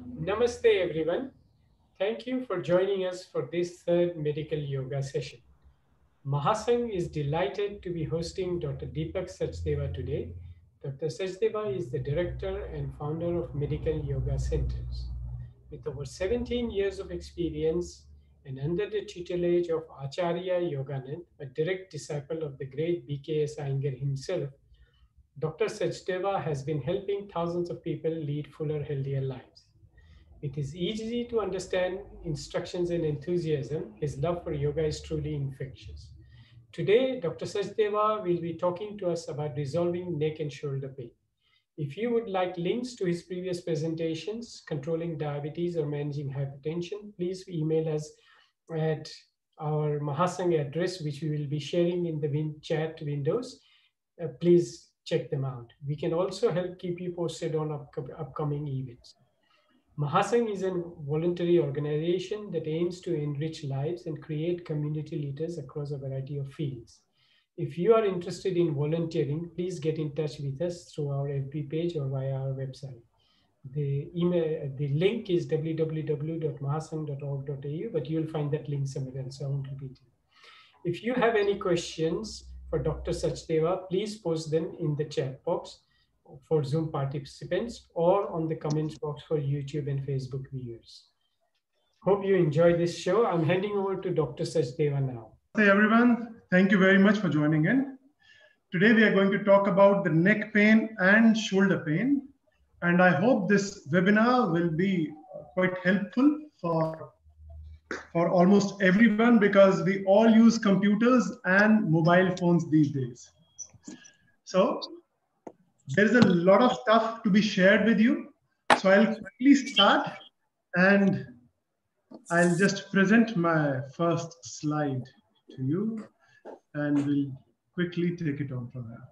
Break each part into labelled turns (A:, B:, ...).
A: Namaste, everyone. Thank you for joining us for this third medical yoga session. Mahasangh is delighted to be hosting Dr. Deepak Sachdeva today. Dr. Sachdeva is the director and founder of Medical Yoga Centers. With over 17 years of experience and under the tutelage of Acharya Yoganand, a direct disciple of the great BKS Iyengar himself, Dr. Sachdeva has been helping thousands of people lead fuller, healthier lives. It is easy to understand instructions and enthusiasm. His love for yoga is truly infectious. Today, Dr. Sachdeva will be talking to us about resolving neck and shoulder pain. If you would like links to his previous presentations, controlling diabetes or managing hypertension, please email us at our Mahasangh address, which we will be sharing in the win chat windows. Uh, please check them out. We can also help keep you posted on up upcoming events. Mahasangh is a voluntary organization that aims to enrich lives and create community leaders across a variety of fields. If you are interested in volunteering, please get in touch with us through our FB page or via our website. The email, the link is www.mahasangh.org.au, but you'll find that link somewhere else, I won't repeat it. If you have any questions for Dr. Sachdeva, please post them in the chat box for Zoom participants or on the comments box for YouTube and Facebook viewers. Hope you enjoy this show. I'm handing over to Dr. Sachdeva now.
B: Hey everyone, thank you very much for joining in. Today we are going to talk about the neck pain and shoulder pain. And I hope this webinar will be quite helpful for, for almost everyone because we all use computers and mobile phones these days. So there's a lot of stuff to be shared with you. So I'll quickly start and I'll just present my first slide to you and we'll quickly take it on from there.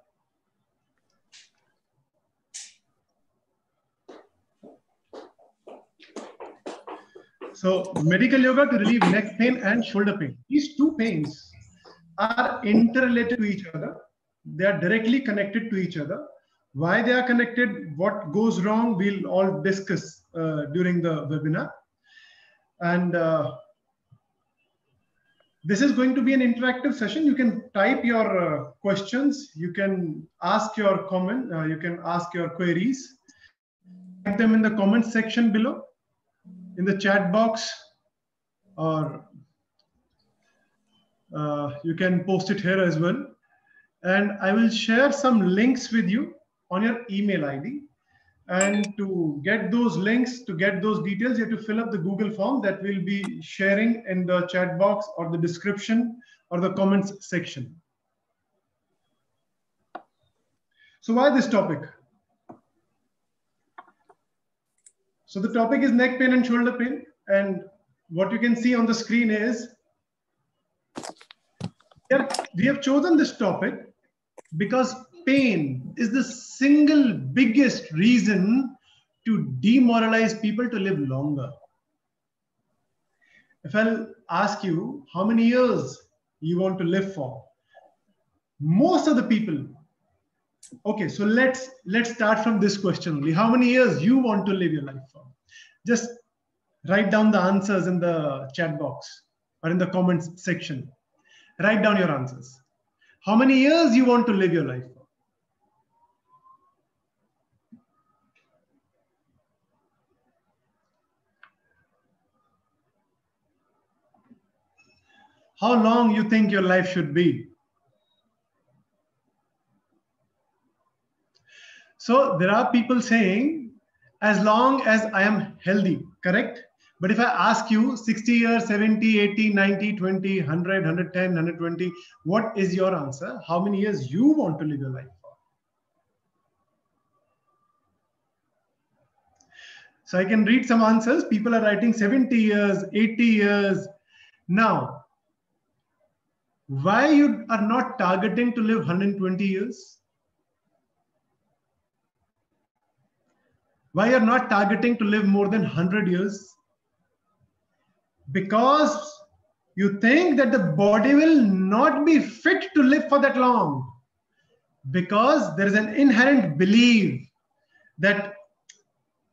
B: So medical yoga to relieve neck pain and shoulder pain. These two pains are interrelated to each other. They are directly connected to each other why they are connected, what goes wrong, we'll all discuss uh, during the webinar. And uh, this is going to be an interactive session. You can type your uh, questions. You can ask your comment. Uh, you can ask your queries. Type them in the comment section below, in the chat box, or uh, you can post it here as well. And I will share some links with you on your email ID. And to get those links, to get those details, you have to fill up the Google form that we'll be sharing in the chat box or the description or the comments section. So why this topic? So the topic is neck pain and shoulder pain. And what you can see on the screen is we have chosen this topic because pain is the single biggest reason to demoralize people to live longer. If I'll ask you how many years you want to live for, most of the people, okay, so let's let's start from this question only. How many years you want to live your life for? Just write down the answers in the chat box or in the comments section. Write down your answers. How many years you want to live your life for? How long you think your life should be. So there are people saying, as long as I am healthy, correct? But if I ask you 60 years, 70, 80, 90, 20, 100, 110, 120, what is your answer? How many years you want to live your life for? So I can read some answers. People are writing 70 years, 80 years. Now, why you are not targeting to live 120 years? Why you're not targeting to live more than 100 years? Because you think that the body will not be fit to live for that long. Because there is an inherent belief that,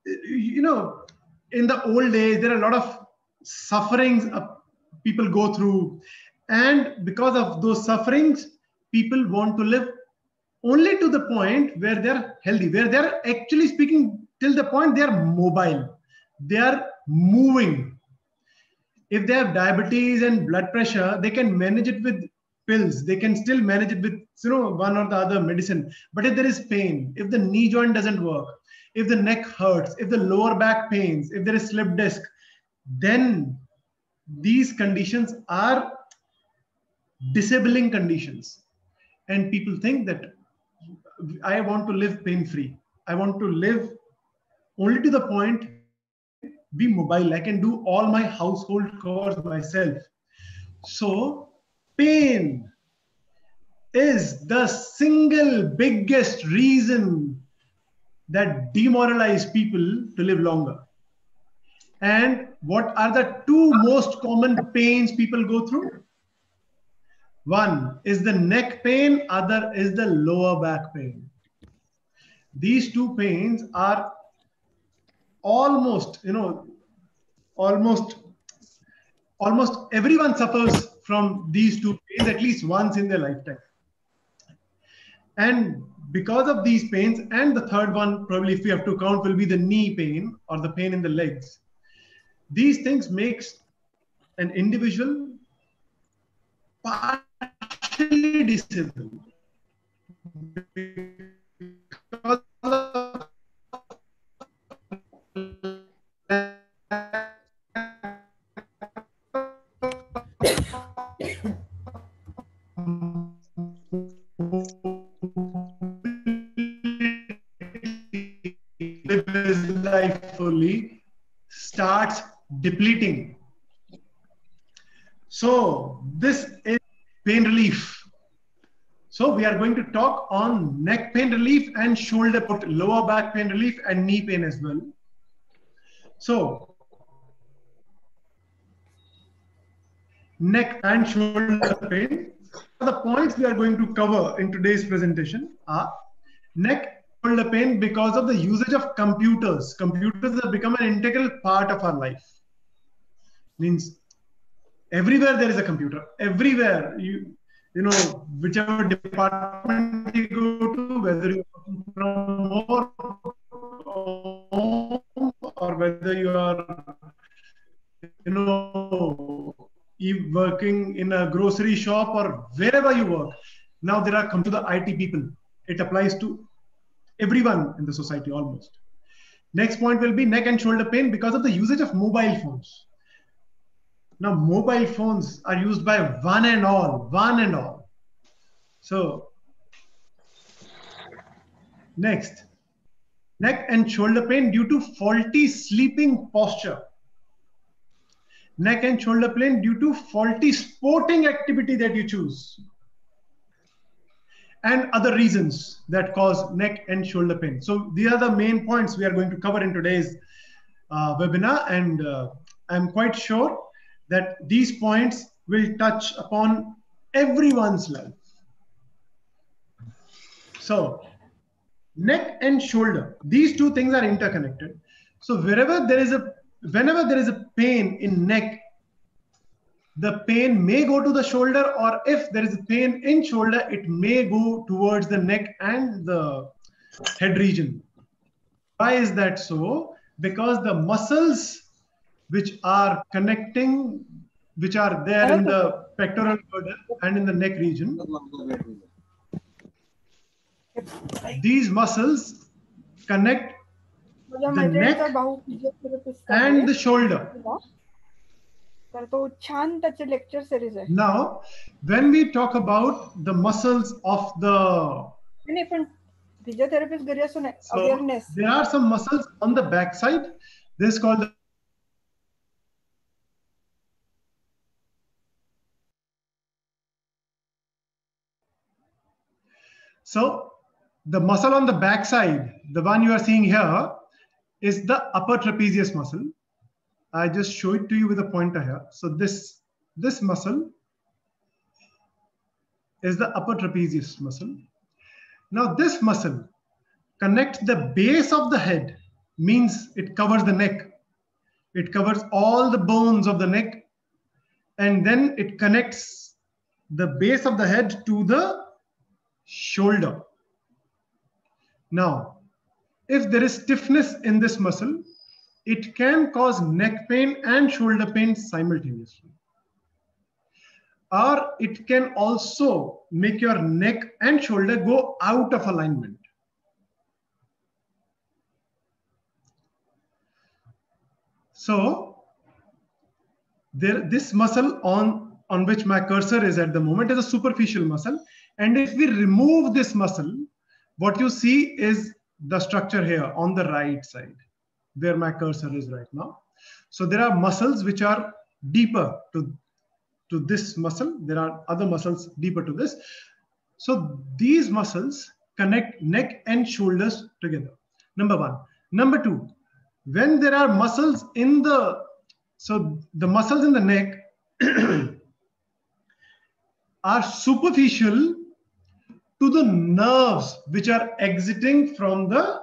B: you know, in the old days, there are a lot of sufferings people go through. And because of those sufferings, people want to live only to the point where they're healthy, where they're actually speaking till the point they're mobile, they are moving. If they have diabetes and blood pressure, they can manage it with pills. They can still manage it with you know one or the other medicine. But if there is pain, if the knee joint doesn't work, if the neck hurts, if the lower back pains, if there is slip disc, then these conditions are disabling conditions. And people think that I want to live pain free. I want to live only to the point be mobile. I can do all my household chores myself. So, pain is the single biggest reason that demoralize people to live longer. And what are the two most common pains people go through? One is the neck pain, other is the lower back pain. These two pains are almost, you know, almost, almost everyone suffers from these two pains at least once in their lifetime. And because of these pains, and the third one, probably if we have to count, will be the knee pain or the pain in the legs. These things makes an individual partially disabled on neck pain relief and shoulder, put lower back pain relief and knee pain as well. So neck and shoulder pain. The points we are going to cover in today's presentation are neck shoulder pain because of the usage of computers. Computers have become an integral part of our life. Means everywhere there is a computer. Everywhere you you know whichever department you go to, whether you're working from home or whether you are you know working in a grocery shop or wherever you work. Now there are come to the IT people. It applies to everyone in the society almost. Next point will be neck and shoulder pain because of the usage of mobile phones. Now, mobile phones are used by one and all, one and all. So, next, neck and shoulder pain due to faulty sleeping posture. Neck and shoulder pain due to faulty sporting activity that you choose and other reasons that cause neck and shoulder pain. So these are the main points we are going to cover in today's uh, webinar. And uh, I'm quite sure that these points will touch upon everyone's life. So neck and shoulder, these two things are interconnected. So wherever there is a, whenever there is a pain in neck the pain may go to the shoulder or if there is a pain in shoulder it may go towards the neck and the head region why is that so because the muscles which are connecting, which are there in the pectoral girdle and in the neck region. These muscles connect the neck and the shoulder. Now, when we talk about the muscles of the
C: physiotherapist
B: so,
C: awareness.
B: There are some muscles on the backside. This is called So the muscle on the back side, the one you are seeing here, is the upper trapezius muscle. I just show it to you with a pointer here. So this, this muscle is the upper trapezius muscle. Now this muscle connects the base of the head, means it covers the neck, It covers all the bones of the neck and then it connects the base of the head to the shoulder. Now, if there is stiffness in this muscle, it can cause neck pain and shoulder pain simultaneously. Or it can also make your neck and shoulder go out of alignment. So there, this muscle on, on which my cursor is at the moment is a superficial muscle. And if we remove this muscle, what you see is the structure here on the right side, where my cursor is right now. So there are muscles which are deeper to, to this muscle. There are other muscles deeper to this. So these muscles connect neck and shoulders together. Number one. Number two, when there are muscles in the, so the muscles in the neck are superficial to the nerves which are exiting from the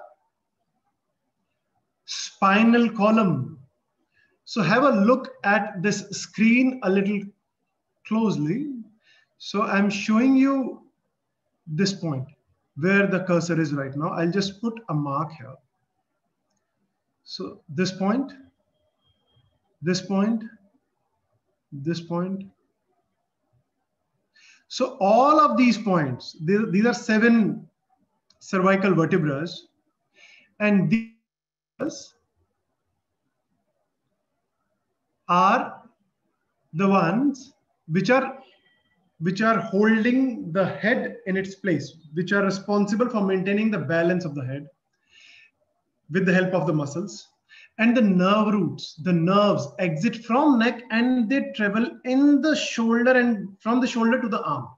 B: spinal column. So have a look at this screen a little closely. So I'm showing you this point where the cursor is right now. I'll just put a mark here. So this point, this point, this point, so all of these points, these are seven cervical vertebrae, and these are the ones which are which are holding the head in its place, which are responsible for maintaining the balance of the head with the help of the muscles and the nerve roots the nerves exit from neck and they travel in the shoulder and from the shoulder to the arm.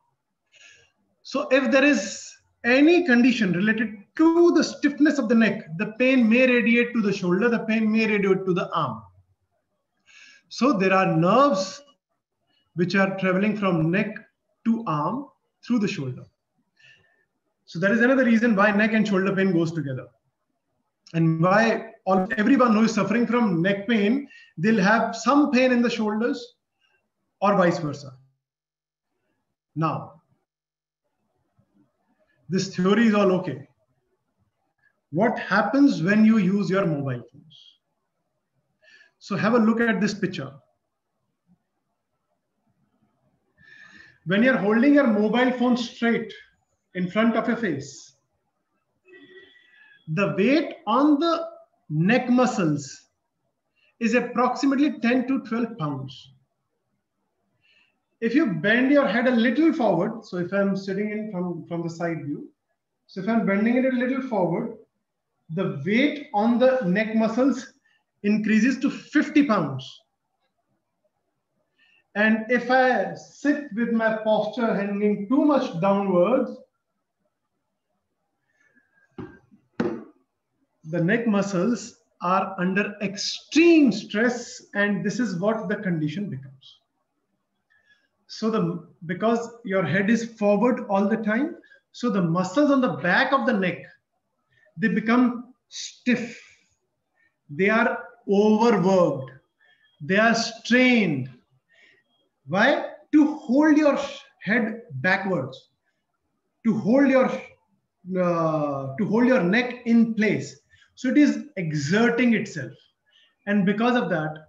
B: So if there is any condition related to the stiffness of the neck the pain may radiate to the shoulder the pain may radiate to the arm. So there are nerves which are traveling from neck to arm through the shoulder. So that is another reason why neck and shoulder pain goes together. And why all, everyone who is suffering from neck pain, they'll have some pain in the shoulders or vice versa. Now, this theory is all okay. What happens when you use your mobile phones? So have a look at this picture. When you're holding your mobile phone straight in front of your face, the weight on the neck muscles is approximately 10 to 12 pounds. If you bend your head a little forward, so if I'm sitting in from, from the side view, so if I'm bending it a little forward, the weight on the neck muscles increases to 50 pounds. And if I sit with my posture hanging too much downwards, the neck muscles are under extreme stress and this is what the condition becomes. So the because your head is forward all the time so the muscles on the back of the neck they become stiff. They are overworked. They are strained. Why? To hold your head backwards. To hold your uh, to hold your neck in place so it is exerting itself. And because of that,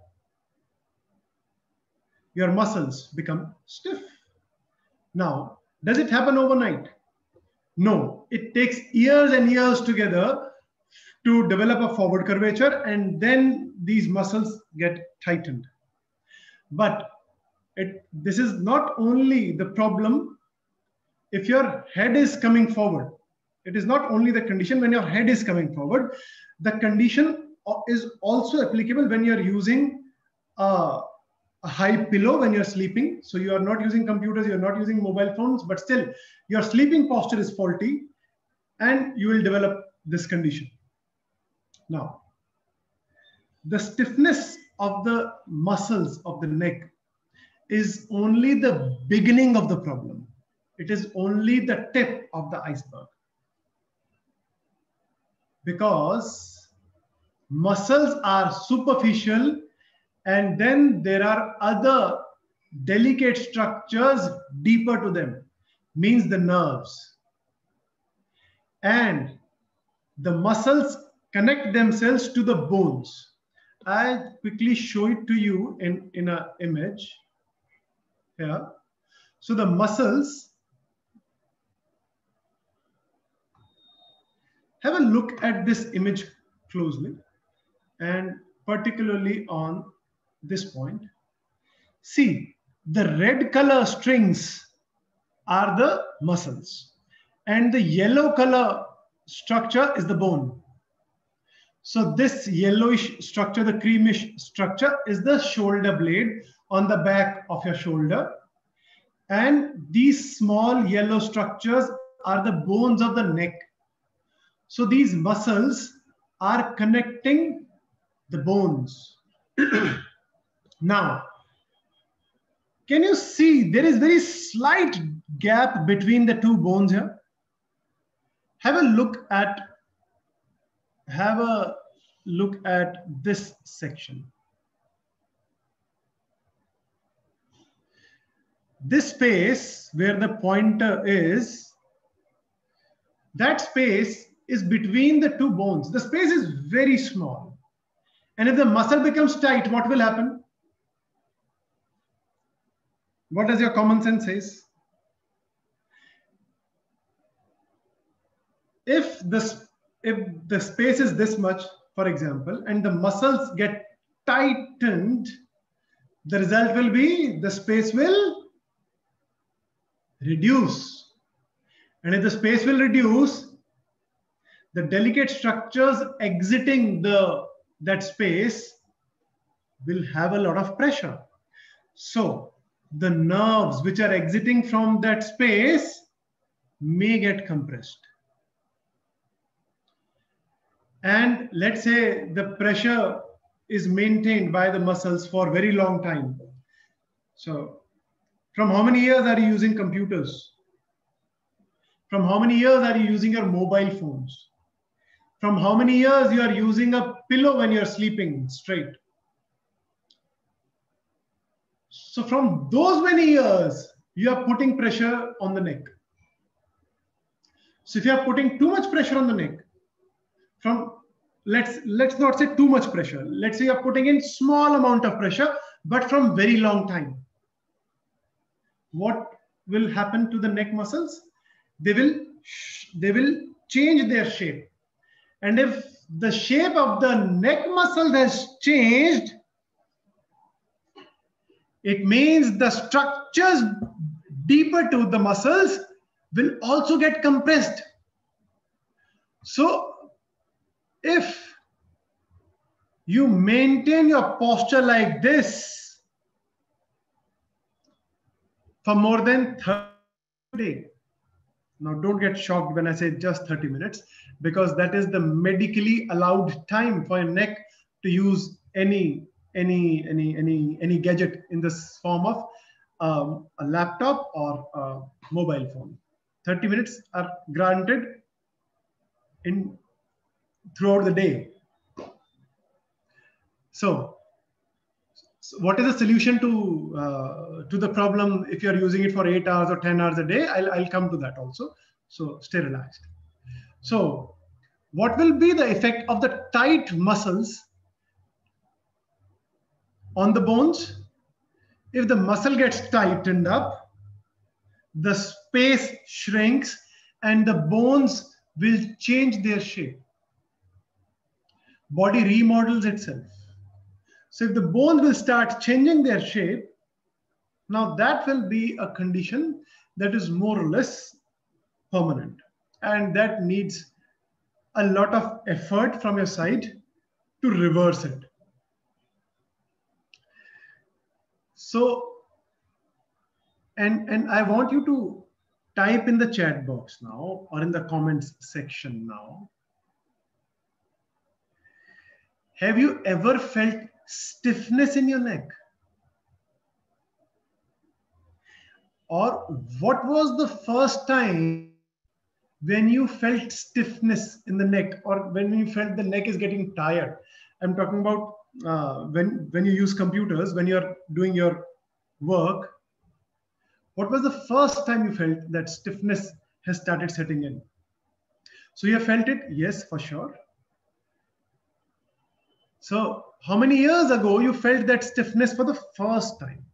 B: your muscles become stiff. Now, does it happen overnight? No, it takes years and years together to develop a forward curvature and then these muscles get tightened. But it, this is not only the problem if your head is coming forward, it is not only the condition when your head is coming forward, the condition is also applicable when you're using a, a high pillow when you're sleeping. So you are not using computers, you're not using mobile phones, but still your sleeping posture is faulty and you will develop this condition. Now, the stiffness of the muscles of the neck is only the beginning of the problem. It is only the tip of the iceberg because muscles are superficial And then there are other delicate structures deeper to them, means the nerves. And the muscles connect themselves to the bones. I quickly show it to you in, in an image here. So the muscles, have a look at this image closely and particularly on this point. See, the red color strings are the muscles and the yellow color structure is the bone. So this yellowish structure, the creamish structure is the shoulder blade on the back of your shoulder. And these small yellow structures are the bones of the neck. So these muscles are connecting the bones. now, can you see there is very slight gap between the two bones here? Have a look at have a look at this section. This space where the pointer is, that space is between the two bones. The space is very small. And if the muscle becomes tight, what will happen? What does your common sense says? If the, if the space is this much, for example, and the muscles get tightened, the result will be the space will reduce. And if the space will reduce, the delicate structures exiting the that space will have a lot of pressure. So the nerves which are exiting from that space may get compressed. And let's say the pressure is maintained by the muscles for very long time. So from how many years are you using computers? From how many years are you using your mobile phones? From how many years you are using a pillow when you're sleeping straight? So from those many years, you are putting pressure on the neck. So if you are putting too much pressure on the neck, from let's let's not say too much pressure. Let's say you're putting in small amount of pressure, but from very long time. What will happen to the neck muscles? They will they will change their shape and if the shape of the neck muscle has changed, it means the structures deeper to the muscles will also get compressed. So if you maintain your posture like this for more than 30 days, now, don't get shocked when I say just 30 minutes, because that is the medically allowed time for a neck to use any any any any any gadget in this form of um, a laptop or a mobile phone. 30 minutes are granted in throughout the day. So, what is the solution to uh, to the problem if you're using it for eight hours or 10 hours a day? I'll, I'll come to that also. So stay relaxed. So what will be the effect of the tight muscles on the bones? If the muscle gets tightened up, the space shrinks and the bones will change their shape. Body remodels itself. So if the bones will start changing their shape, now that will be a condition that is more or less permanent. And that needs a lot of effort from your side to reverse it. So, and, and I want you to type in the chat box now or in the comments section now. Have you ever felt stiffness in your neck? Or what was the first time when you felt stiffness in the neck or when you felt the neck is getting tired? I'm talking about uh, when when you use computers, when you're doing your work, what was the first time you felt that stiffness has started setting in? So you felt it? Yes, for sure. So how many years ago you felt that stiffness for the first time?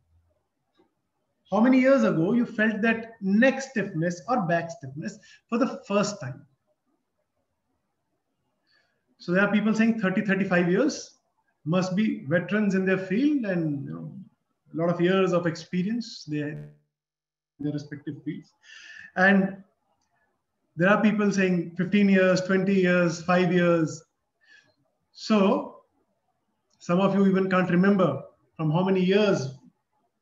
B: How many years ago you felt that neck stiffness or back stiffness for the first time? So there are people saying 30, 35 years must be veterans in their field and you know, a lot of years of experience in their respective fields. And there are people saying 15 years, 20 years, five years. So some of you even can't remember from how many years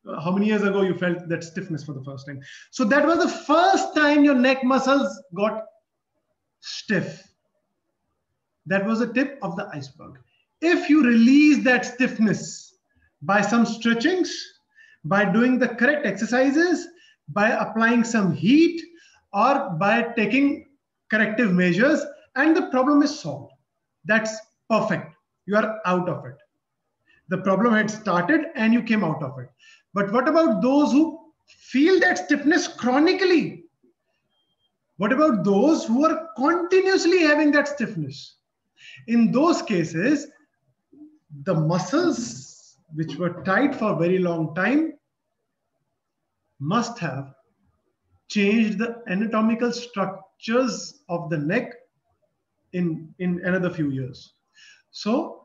B: uh, how many years ago you felt that stiffness for the first time. So that was the first time your neck muscles got stiff. That was the tip of the iceberg. If you release that stiffness by some stretchings by doing the correct exercises by applying some heat or by taking corrective measures and the problem is solved that's perfect. You are out of it the problem had started and you came out of it but what about those who feel that stiffness chronically? What about those who are continuously having that stiffness? In those cases, the muscles which were tight for a very long time must have changed the anatomical structures of the neck in, in another few years. So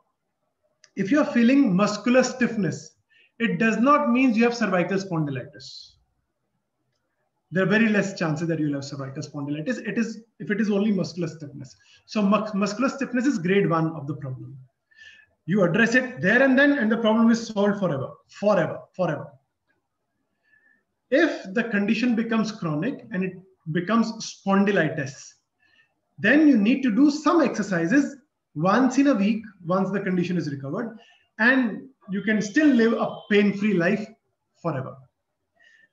B: if you're feeling muscular stiffness, it does not mean you have cervical spondylitis. There are very less chances that you'll have cervical spondylitis. It is if it is only muscular stiffness. So mu muscular stiffness is grade one of the problem. You address it there and then, and the problem is solved forever, forever, forever. If the condition becomes chronic and it becomes spondylitis, then you need to do some exercises once in a week, once the condition is recovered, and you can still live a pain-free life forever.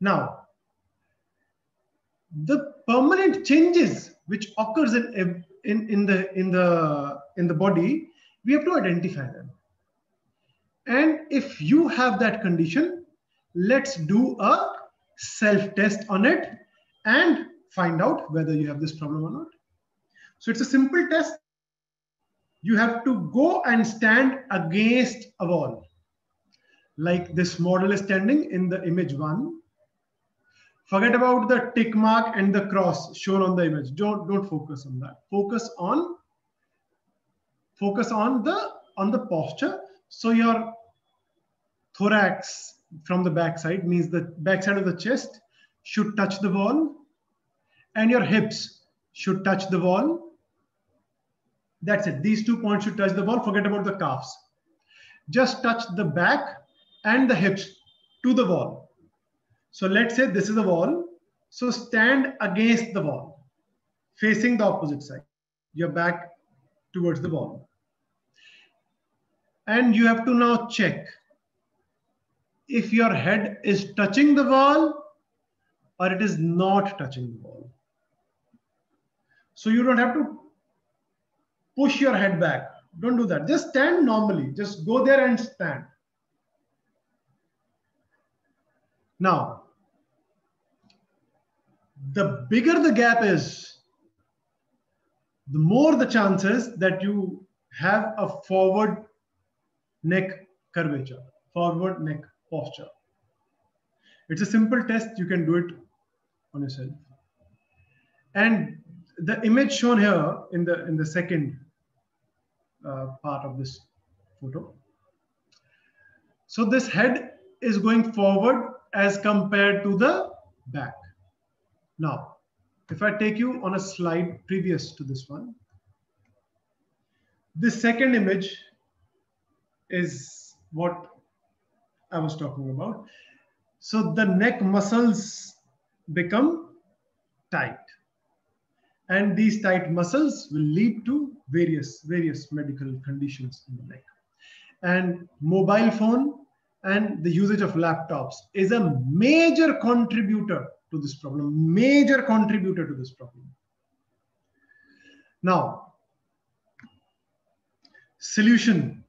B: Now, the permanent changes which occurs in, in, in, the, in, the, in the body, we have to identify them. And if you have that condition, let's do a self-test on it and find out whether you have this problem or not. So it's a simple test. You have to go and stand against a wall like this model is standing in the image one. Forget about the tick mark and the cross shown on the image. Don't, don't focus on that. Focus on focus on the on the posture. So your thorax from the backside means the backside of the chest should touch the wall and your hips should touch the wall. That's it. These two points should touch the wall. Forget about the calves. Just touch the back and the hips to the wall. So let's say this is the wall. So stand against the wall, facing the opposite side, your back towards the wall. And you have to now check if your head is touching the wall or it is not touching the wall. So you don't have to push your head back. Don't do that. Just stand normally. Just go there and stand. Now, the bigger the gap is, the more the chances that you have a forward neck curvature, forward neck posture. It's a simple test. You can do it on yourself. And the image shown here in the in the second Uh, part of this photo. So this head is going forward as compared to the back. Now, if I take you on a slide previous to this one, this second image is what I was talking about. So the neck muscles become tight and these tight muscles will lead to various various medical conditions in the leg. and mobile phone and the usage of laptops is a major contributor to this problem major contributor to this problem. Now solution.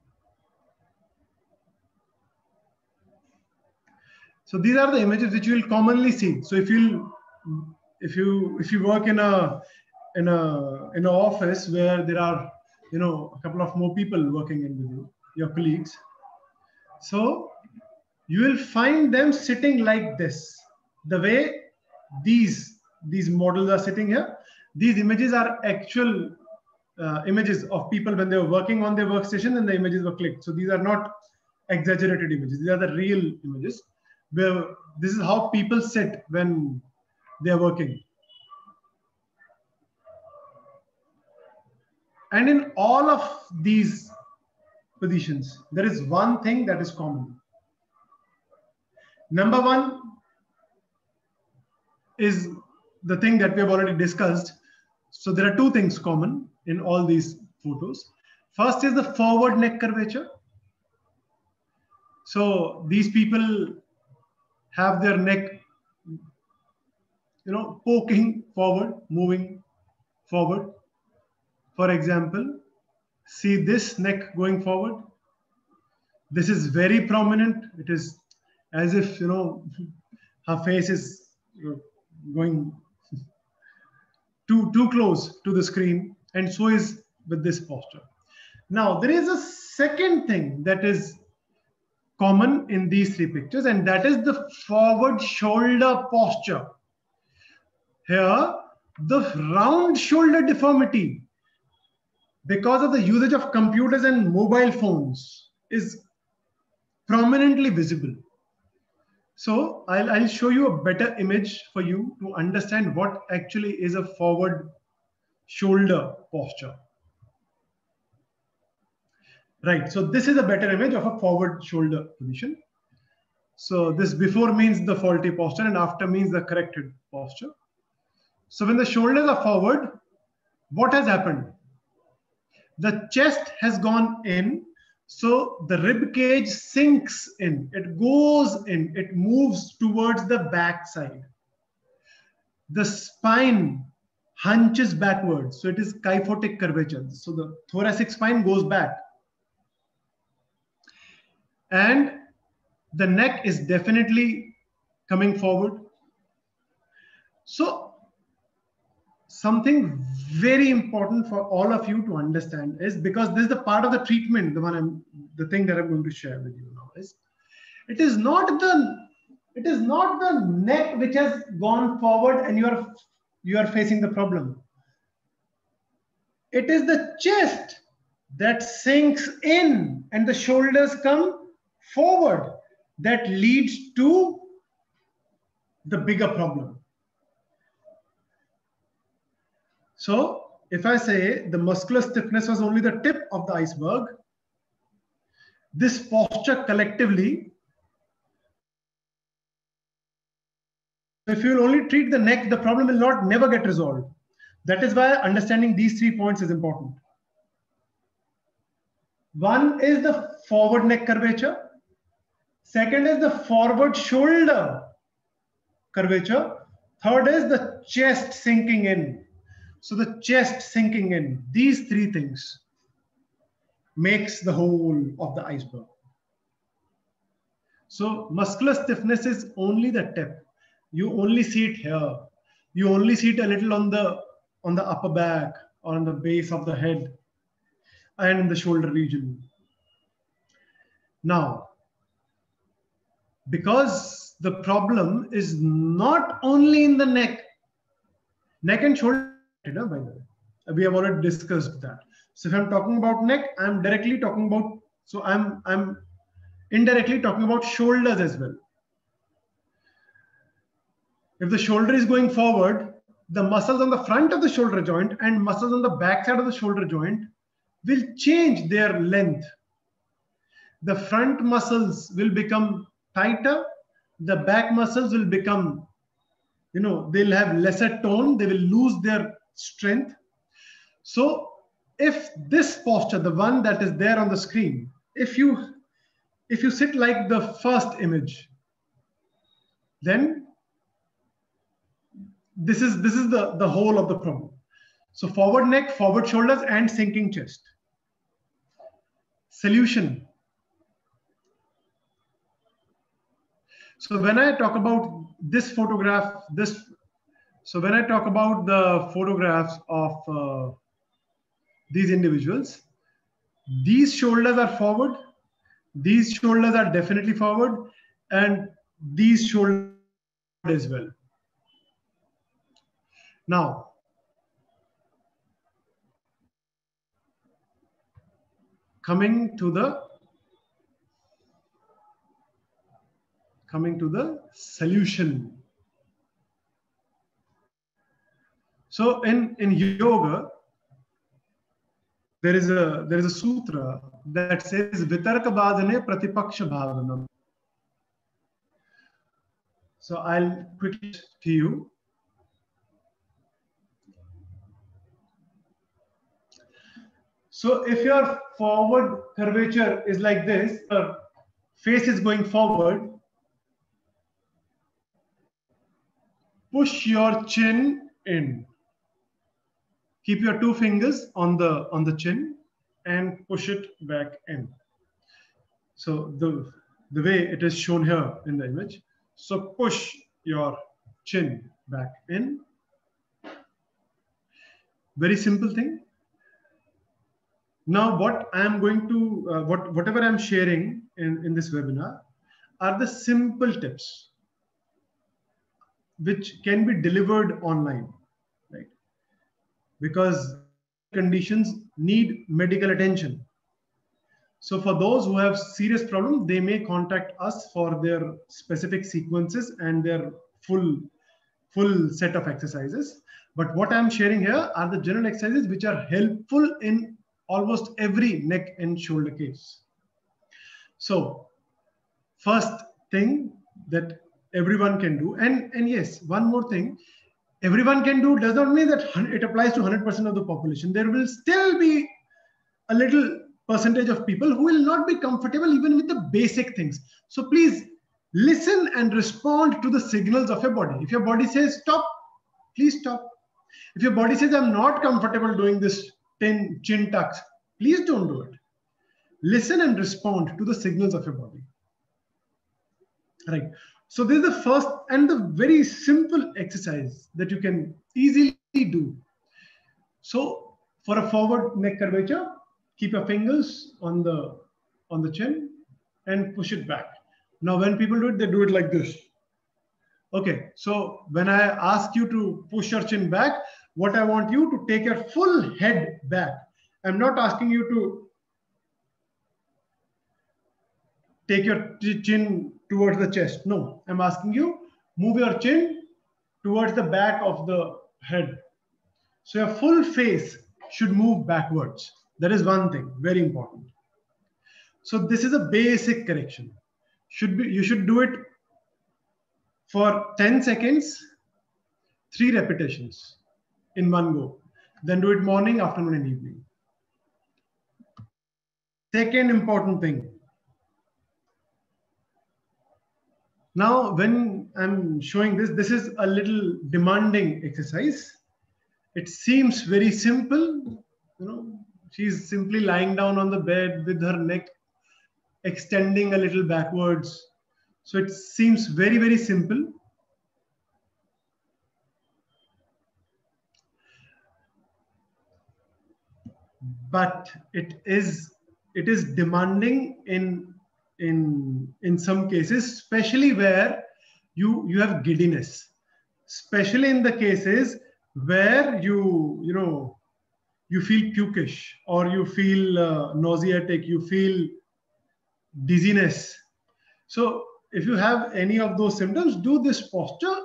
B: So these are the images which you will commonly see. So if you if you if you work in a in a in an office where there are you know a couple of more people working in with you, your colleagues. So you will find them sitting like this, the way these these models are sitting here. These images are actual uh, images of people when they were working on their workstation and the images were clicked. So these are not exaggerated images. These are the real images. Where this is how people sit when they are working. And in all of these positions, there is one thing that is common. Number one is the thing that we have already discussed. So there are two things common in all these photos. First is the forward neck curvature. So these people have their neck, you know, poking forward, moving forward. For example, see this neck going forward. This is very prominent. It is as if, you know, her face is going too, too close to the screen. And so is with this posture. Now, there is a second thing that is common in these three pictures, and that is the forward shoulder posture. Here, the round shoulder deformity, because of the usage of computers and mobile phones, is prominently visible. So I'll, I'll show you a better image for you to understand what actually is a forward shoulder posture. Right, so this is a better image of a forward shoulder position. So this before means the faulty posture and after means the corrected posture. So when the shoulders are forward, what has happened? The chest has gone in, so the rib cage sinks in, it goes in, it moves towards the back side. The spine hunches backwards, so it is kyphotic curvature. So the thoracic spine goes back and the neck is definitely coming forward. So something very important for all of you to understand is because this is the part of the treatment, the one I'm, the thing that I'm going to share with you now is, it is not the, it is not the neck which has gone forward and you are, you are facing the problem. It is the chest that sinks in and the shoulders come forward that leads to the bigger problem. So if I say the muscular stiffness was only the tip of the iceberg, this posture collectively, if you will only treat the neck, the problem will not never get resolved. That is why understanding these three points is important. One is the forward neck curvature. Second is the forward shoulder curvature. Third is the chest sinking in. So the chest sinking in, these three things makes the whole of the iceberg. So muscular stiffness is only the tip. You only see it here. You only see it a little on the on the upper back, on the base of the head, and in the shoulder region. Now, because the problem is not only in the neck, neck and shoulder, by the way. We have already discussed that. So if I'm talking about neck, I'm directly talking about, so I'm, I'm indirectly talking about shoulders as well. If the shoulder is going forward, the muscles on the front of the shoulder joint and muscles on the back side of the shoulder joint will change their length. The front muscles will become tighter, the back muscles will become, you know, they'll have lesser tone, they will lose their strength. So if this posture, the one that is there on the screen, if you if you sit like the first image, then this is this is the, the whole of the problem. So forward neck, forward shoulders, and sinking chest. Solution. So when I talk about this photograph, this, so when I talk about the photographs of uh, these individuals, these shoulders are forward, these shoulders are definitely forward, and these shoulders as well. Now, coming to the coming to the solution. So in, in yoga, there is a there is a sutra that says vitarka badhane pratipaksha bhavanam. So I'll quickly to you. So if your forward curvature is like this, your face is going forward, push your chin in. Keep your two fingers on the on the chin and push it back in. So the the way it is shown here in the image. So push your chin back in. Very simple thing. Now, what I am going to, uh, what whatever I'm sharing in, in this webinar are the simple tips which can be delivered online? Because conditions need medical attention. So for those who have serious problems, they may contact us for their specific sequences and their full, full set of exercises. But what I'm sharing here are the general exercises which are helpful in almost every neck and shoulder case. So first thing that everyone can do, and, and yes, one more thing, everyone can do does not mean that it applies to 100% of the population. There will still be a little percentage of people who will not be comfortable even with the basic things. So please listen and respond to the signals of your body. If your body says stop, please stop. If your body says I'm not comfortable doing this 10 chin tucks, please don't do it. Listen and respond to the signals of your body. Right. So this is the first and the very simple exercise that you can easily do. So for a forward neck curvature, keep your fingers on the on the chin and push it back. Now, when people do it, they do it like this. Okay, so when I ask you to push your chin back, what I want you to take your full head back. I'm not asking you to take your chin towards the chest. No, I'm asking you move your chin towards the back of the head. So your full face should move backwards. That is one thing, very important. So this is a basic correction. Should be you should do it for 10 seconds, three repetitions in one go. Then do it morning, afternoon, and evening. Second important thing. Now, when I'm showing this, this is a little demanding exercise. It seems very simple, you know, she's simply lying down on the bed with her neck extending a little backwards. So it seems very, very simple. But it is it is demanding in in in some cases, especially where you you have giddiness, especially in the cases where you you know you feel pukish or you feel uh, nauseatic, you feel dizziness. So if you have any of those symptoms, do this posture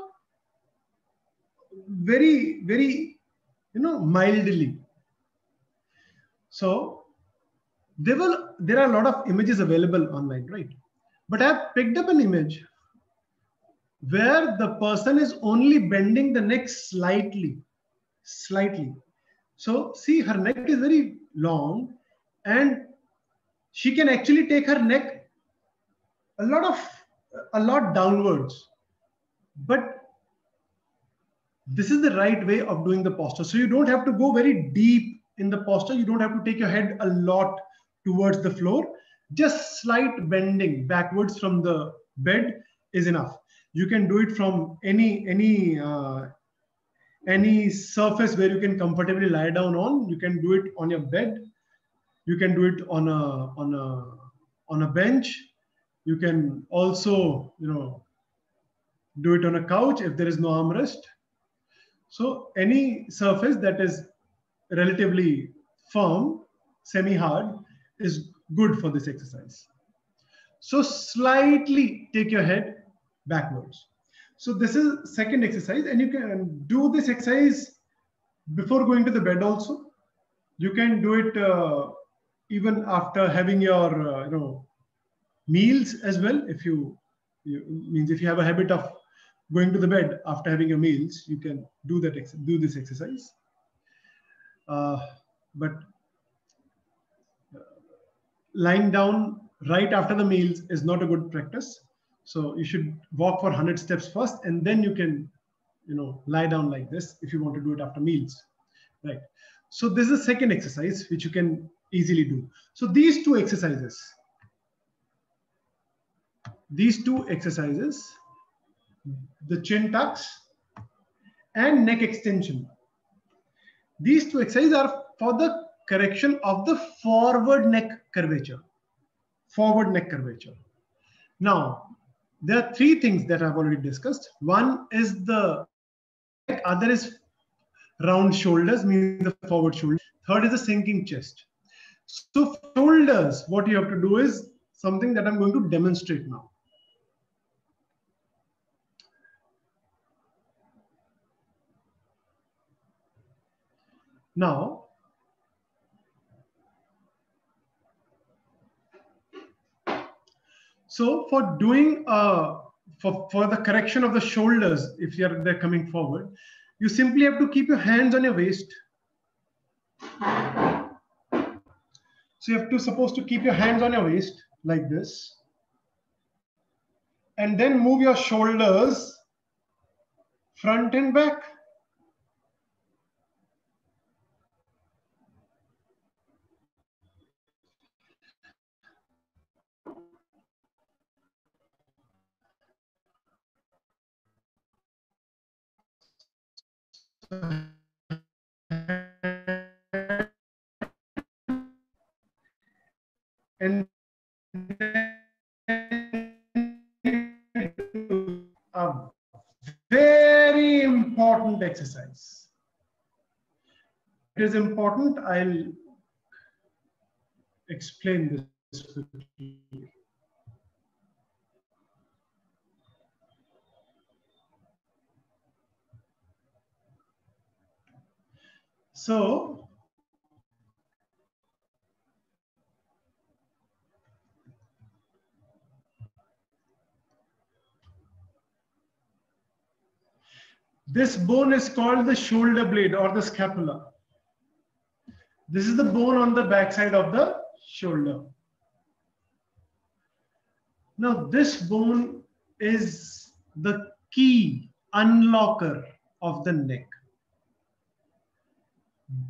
B: very, very, you know, mildly. So they will there are a lot of images available online, right? But I've picked up an image where the person is only bending the neck slightly, slightly. So see, her neck is very long and she can actually take her neck a lot of, a lot downwards. But this is the right way of doing the posture. So you don't have to go very deep in the posture. You don't have to take your head a lot towards the floor. Just slight bending backwards from the bed is enough. You can do it from any any uh, any surface where you can comfortably lie down on. You can do it on your bed. You can do it on a on a on a bench. You can also you know do it on a couch if there is no armrest. So any surface that is relatively firm, semi-hard, is good for this exercise. So slightly take your head backwards. So this is second exercise and you can do this exercise before going to the bed also. You can do it uh, even after having your uh, you know meals as well. If you, you means if you have a habit of going to the bed after having your meals, you can do that do this exercise. Uh, but lying down right after the meals is not a good practice. So you should walk for 100 steps first, and then you can, you know, lie down like this if you want to do it after meals, right? So this is the second exercise which you can easily do. So these two exercises, these two exercises, the chin tucks and neck extension. These two exercises are for the correction of the forward neck curvature forward neck curvature. Now, there are three things that I've already discussed. One is the neck, other is round shoulders, meaning the forward shoulder. Third is the sinking chest. So shoulders, what you have to do is something that I'm going to demonstrate now. Now, So for doing, uh, for, for the correction of the shoulders, if you're they're coming forward, you simply have to keep your hands on your waist. So you have to supposed to keep your hands on your waist like this. And then move your shoulders front and back. It is important. I'll explain this. So this bone is called the shoulder blade or the scapula. This is the bone on the backside of the shoulder. Now this bone is the key unlocker of the neck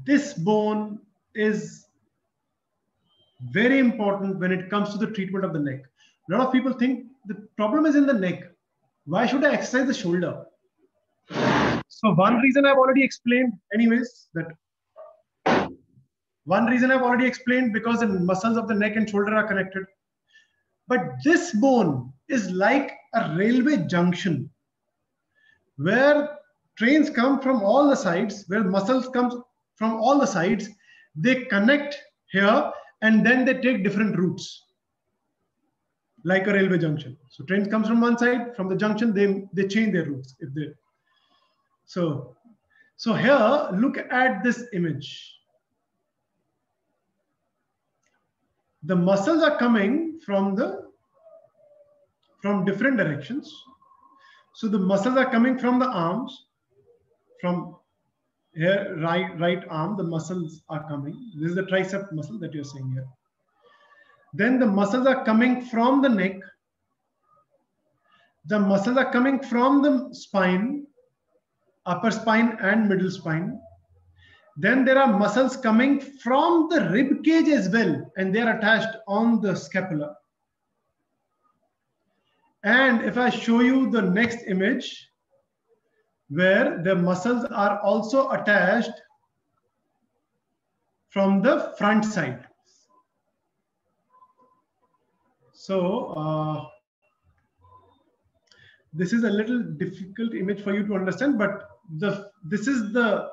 B: this bone is very important when it comes to the treatment of the neck. A lot of people think the problem is in the neck. Why should I exercise the shoulder? So one reason I've already explained anyways, that one reason I've already explained because the muscles of the neck and shoulder are connected. But this bone is like a railway junction where trains come from all the sides, where muscles come from all the sides. They connect here and then they take different routes like a railway junction. So trains comes from one side, from the junction, they, they change their routes if they. So, so here, look at this image. The muscles are coming from the from different directions. So the muscles are coming from the arms, from here right right arm the muscles are coming. This is the tricep muscle that you're seeing here. Then the muscles are coming from the neck. The muscles are coming from the spine upper spine and middle spine then there are muscles coming from the rib cage as well and they are attached on the scapula And if I show you the next image, where the muscles are also attached from the front side. So uh, this is a little difficult image for you to understand, but the this is the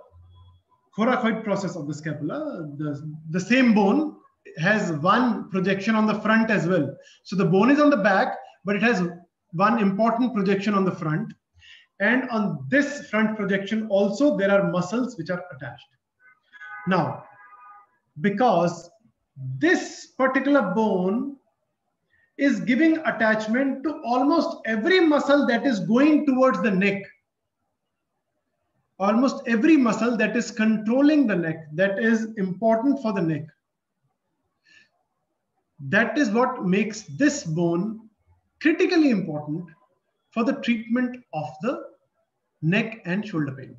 B: coracoid process of the scapula. The, the same bone has one projection on the front as well. So the bone is on the back, but it has one important projection on the front. And on this front projection also, there are muscles which are attached. Now, because this particular bone is giving attachment to almost every muscle that is going towards the neck. Almost every muscle that is controlling the neck, that is important for the neck. That is what makes this bone critically important for the treatment of the neck and shoulder pain.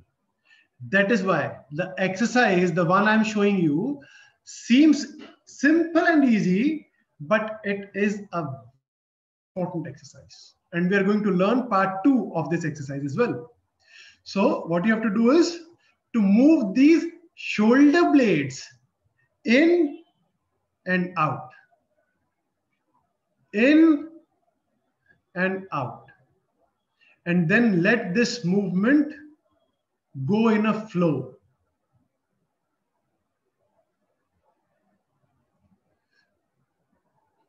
B: That is why the exercise, the one I'm showing you, seems simple and easy, but it is a important exercise. And we are going to learn part two of this exercise as well. So what you have to do is to move these shoulder blades in and out. In and out. And then let this movement go in a flow.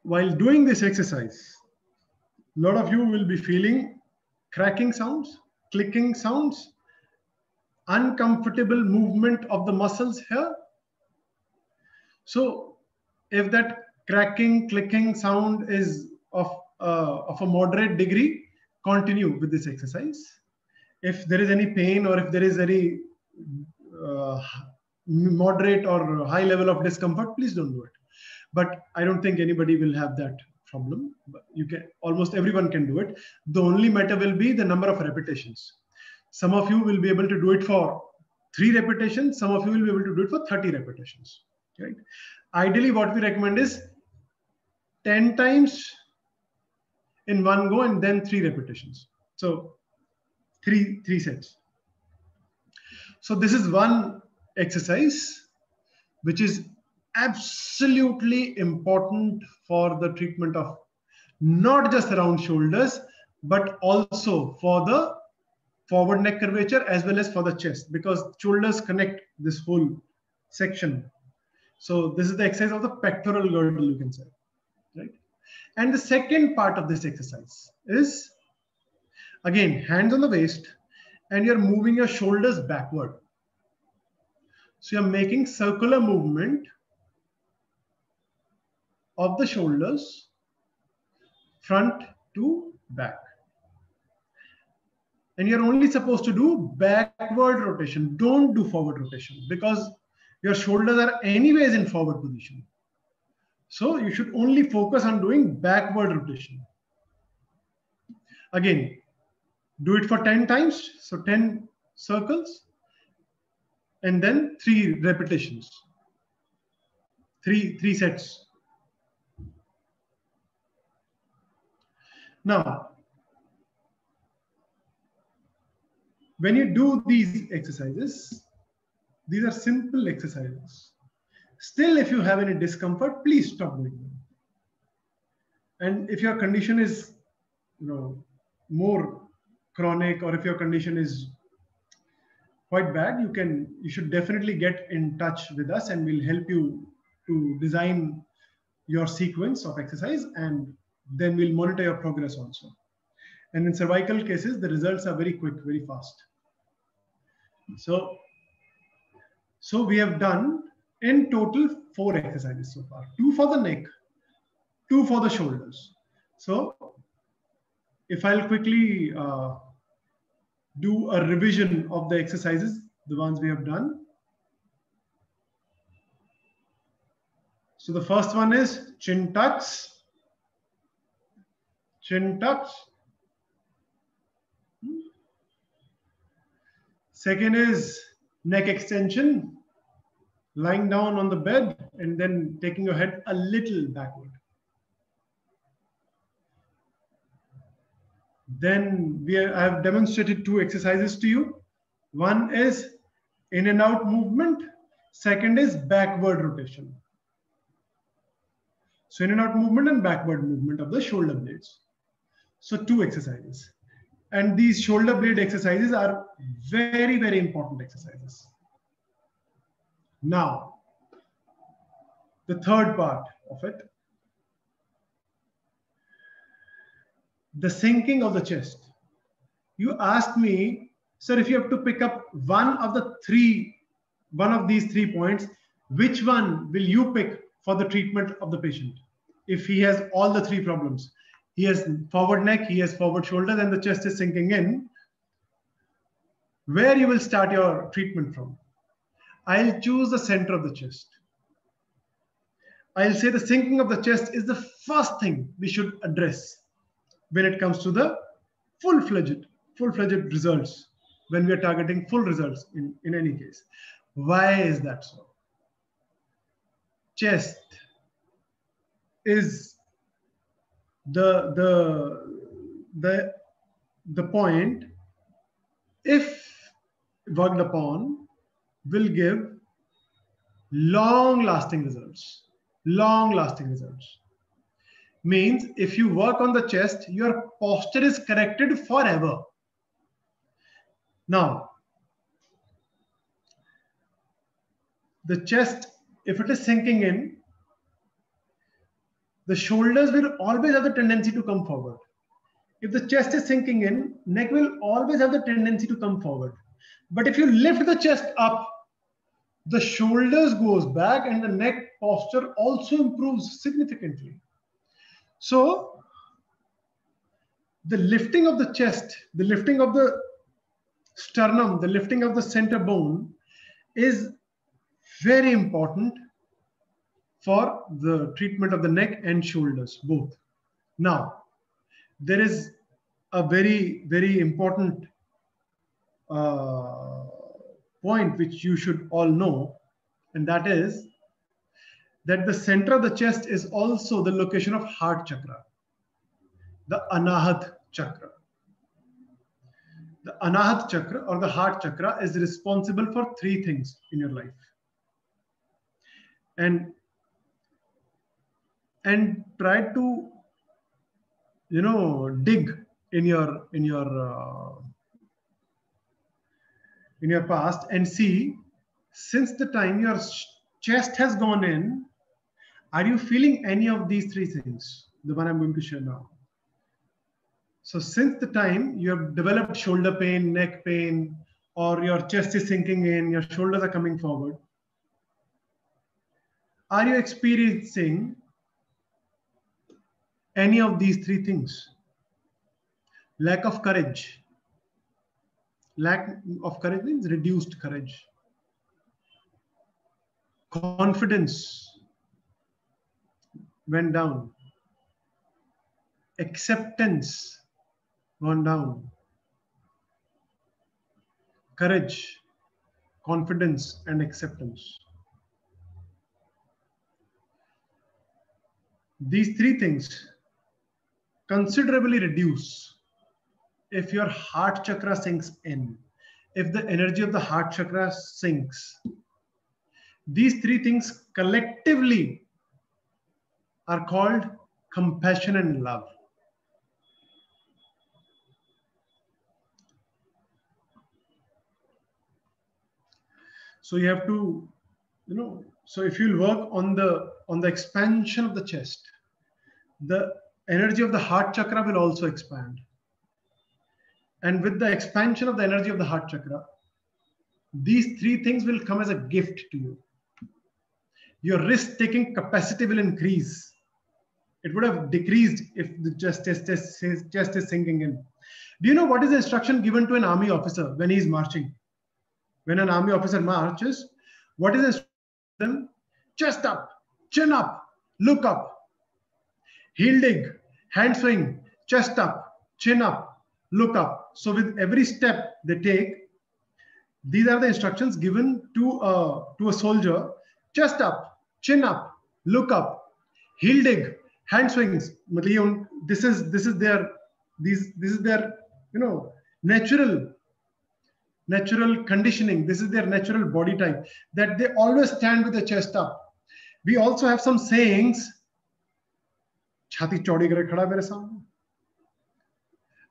B: While doing this exercise, a lot of you will be feeling cracking sounds, clicking sounds, uncomfortable movement of the muscles here. So if that cracking, clicking sound is of, uh, of a moderate degree, continue with this exercise. If there is any pain or if there is any uh, moderate or high level of discomfort, please don't do it. But I don't think anybody will have that problem. You can almost everyone can do it. The only matter will be the number of repetitions. Some of you will be able to do it for three repetitions. Some of you will be able to do it for 30 repetitions. Right? Ideally, what we recommend is 10 times in one go and then three repetitions. So three, three sets. So this is one exercise which is absolutely important for the treatment of not just around shoulders, but also for the forward neck curvature as well as for the chest because shoulders connect this whole section. So this is the exercise of the pectoral girdle, you can say, right? And the second part of this exercise is, again, hands on the waist, and you're moving your shoulders backward. So you're making circular movement of the shoulders front to back. And you're only supposed to do backward rotation. Don't do forward rotation because your shoulders are anyways in forward position. So you should only focus on doing backward rotation. Again, do it for 10 times. So 10 circles and then three repetitions, three, three sets. Now, when you do these exercises, these are simple exercises. Still, if you have any discomfort, please stop doing them. And if your condition is, you know, more chronic, or if your condition is quite bad, you can, you should definitely get in touch with us, and we'll help you to design your sequence of exercise, and then we'll monitor your progress also. And in cervical cases, the results are very quick, very fast. So, so we have done in total four exercises so far two for the neck two for the shoulders so if i'll quickly uh, do a revision of the exercises the ones we have done so the first one is chin tucks chin tucks second is neck extension lying down on the bed and then taking your head a little backward. Then we are, I have demonstrated two exercises to you. One is in and out movement. Second is backward rotation. So in and out movement and backward movement of the shoulder blades. So two exercises. And these shoulder blade exercises are very, very important exercises. Now, the third part of it, the sinking of the chest. You asked me, sir, if you have to pick up one of the three, one of these three points, which one will you pick for the treatment of the patient? If he has all the three problems, he has forward neck, he has forward shoulders, and the chest is sinking in, where you will start your treatment from? I'll choose the center of the chest. I'll say the sinking of the chest is the first thing we should address when it comes to the full-fledged, full-fledged results, when we are targeting full results in, in any case. Why is that so? Chest is the the the the point if worked upon will give long lasting results long lasting results means if you work on the chest your posture is corrected forever. Now the chest if it is sinking in the shoulders will always have the tendency to come forward. If the chest is sinking in neck will always have the tendency to come forward. But if you lift the chest up, the shoulders goes back and the neck posture also improves significantly. So the lifting of the chest, the lifting of the sternum, the lifting of the center bone is very important for the treatment of the neck and shoulders, both. Now, there is a very, very important uh, point which you should all know, and that is that the center of the chest is also the location of heart chakra, the anahat chakra. The anahat chakra or the heart chakra is responsible for three things in your life. And and try to you know dig in your in your uh, in your past and see since the time your chest has gone in, are you feeling any of these three things? The one I'm going to share now. So since the time you have developed shoulder pain, neck pain, or your chest is sinking in, your shoulders are coming forward, are you experiencing any of these three things? Lack of courage, lack of courage means reduced courage. Confidence went down. Acceptance gone down. Courage confidence and acceptance. These three things considerably reduce if your heart chakra sinks in, if the energy of the heart chakra sinks, these three things collectively are called compassion and love. So you have to, you know, so if you'll work on the on the expansion of the chest, the energy of the heart chakra will also expand and with the expansion of the energy of the heart chakra, these three things will come as a gift to you. Your risk taking capacity will increase. It would have decreased if the chest is, is sinking in. Do you know what is the instruction given to an army officer when he's marching? When an army officer marches, what is the instruction? Chest up, chin up, look up, heel dig, hand swing, chest up, chin up, look up. So with every step they take, these are the instructions given to a, to a soldier. Chest up, chin up, look up, heel dig, hand swings. This is, this is their These, this is their, you know, natural, natural conditioning. This is their natural body type that they always stand with the chest up. We also have some sayings. Chhati chodi kare khada mere samne.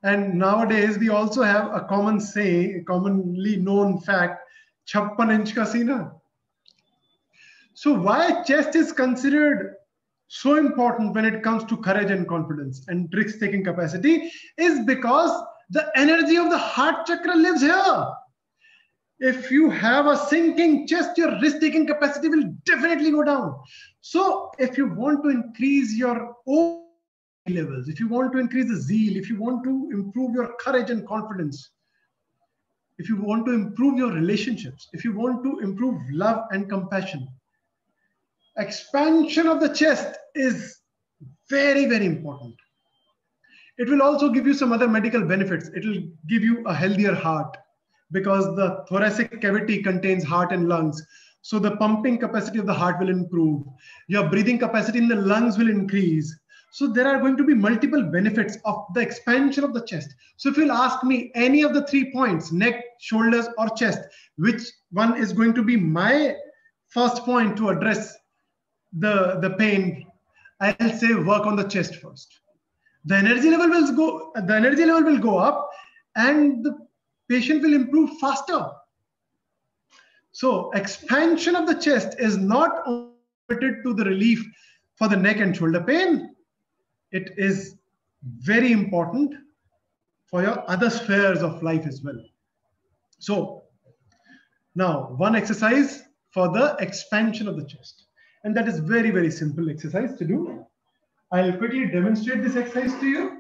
B: And nowadays we also have a common saying, commonly known fact, chappan inch ka sina. So why chest is considered so important when it comes to courage and confidence and risk taking capacity is because the energy of the heart chakra lives here. If you have a sinking chest, your risk taking capacity will definitely go down. So, if you want to increase your own levels, if you want to increase the zeal, if you want to improve your courage and confidence, if you want to improve your relationships, if you want to improve love and compassion, expansion of the chest is very, very important. It will also give you some other medical benefits. It will give you a healthier heart because the thoracic cavity contains heart and lungs. So the pumping capacity of the heart will improve. Your breathing capacity in the lungs will increase. So there are going to be multiple benefits of the expansion of the chest. So if you'll ask me any of the three points, neck, shoulders, or chest, which one is going to be my first point to address the, the pain, I'll say work on the chest first. The energy level will go, the energy level will go up and the patient will improve faster. So expansion of the chest is not limited to the relief for the neck and shoulder pain. It is very important for your other spheres of life as well. So now one exercise for the expansion of the chest. And that is very, very simple exercise to do. I'll quickly demonstrate this exercise to you.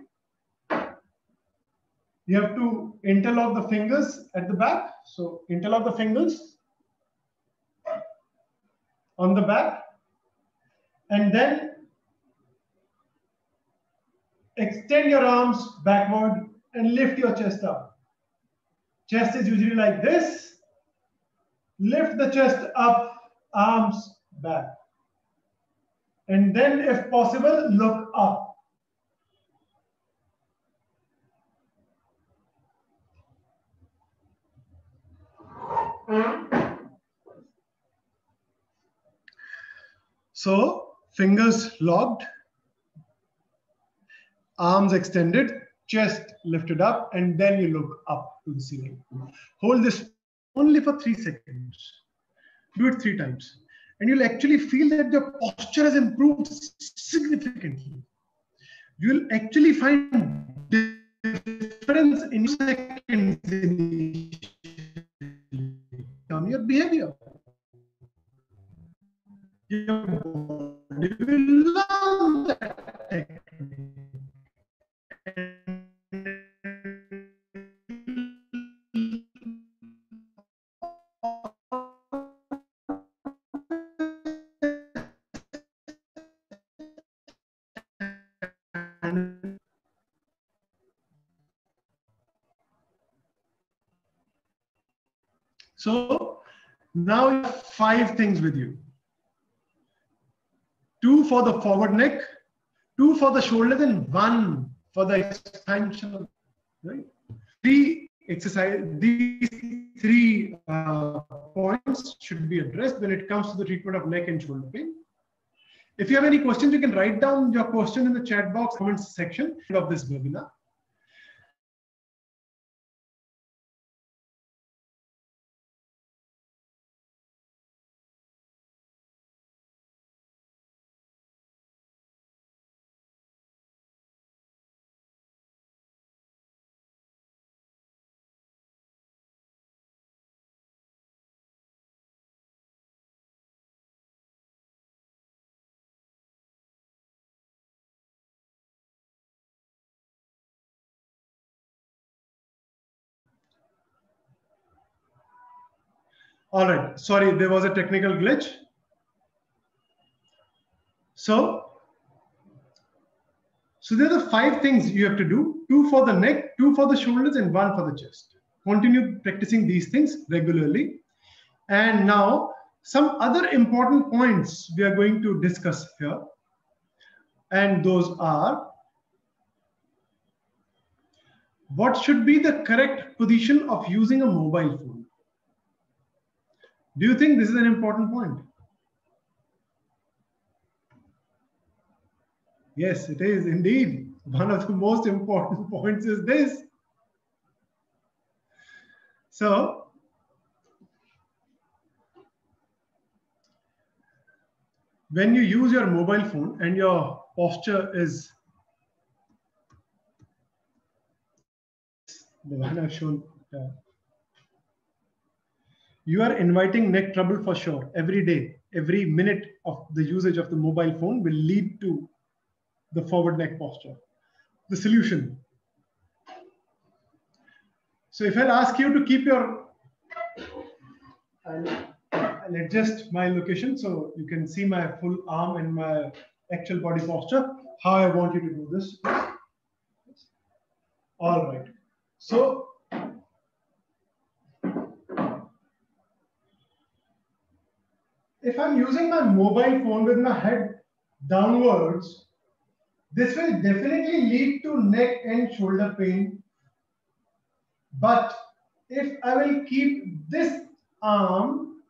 B: You have to interlock the fingers at the back. So interlock the fingers on the back. And then extend your arms backward and lift your chest up. Chest is usually like this. Lift the chest up, arms back. And then, if possible, look up. So, fingers locked, arms extended, chest lifted up, and then you look up to the ceiling. Hold this only for three seconds. Do it three times and you'll actually feel that your posture has improved significantly. You'll actually find difference in seconds in your behavior. Your body will love that technique. Five things with you. Two for the forward neck, two for the shoulders, and one for the expansion right. Three exercise. These three uh, points should be addressed when it comes to the treatment of neck and shoulder pain. If you have any questions, you can write down your question in the chat box comments section of this webinar. All right, sorry, there was a technical glitch. So, so there are the five things you have to do, two for the neck, two for the shoulders, and one for the chest. Continue practicing these things regularly. And now, some other important points we are going to discuss here. And those are what should be the correct position of using a mobile phone? Do you think this is an important point? Yes, it is indeed. One of the most important points is this. So, when you use your mobile phone and your posture is the one I've shown. Uh, you are inviting neck trouble for sure. Every day, every minute of the usage of the mobile phone will lead to the forward neck posture. The solution. So if I'll ask you to keep your, I'll, I'll adjust my location so you can see my full arm and my actual body posture, how I want you to do this. All right. So if I'm using my mobile phone with my head downwards, this will definitely lead to neck and shoulder pain. But if I will keep this arm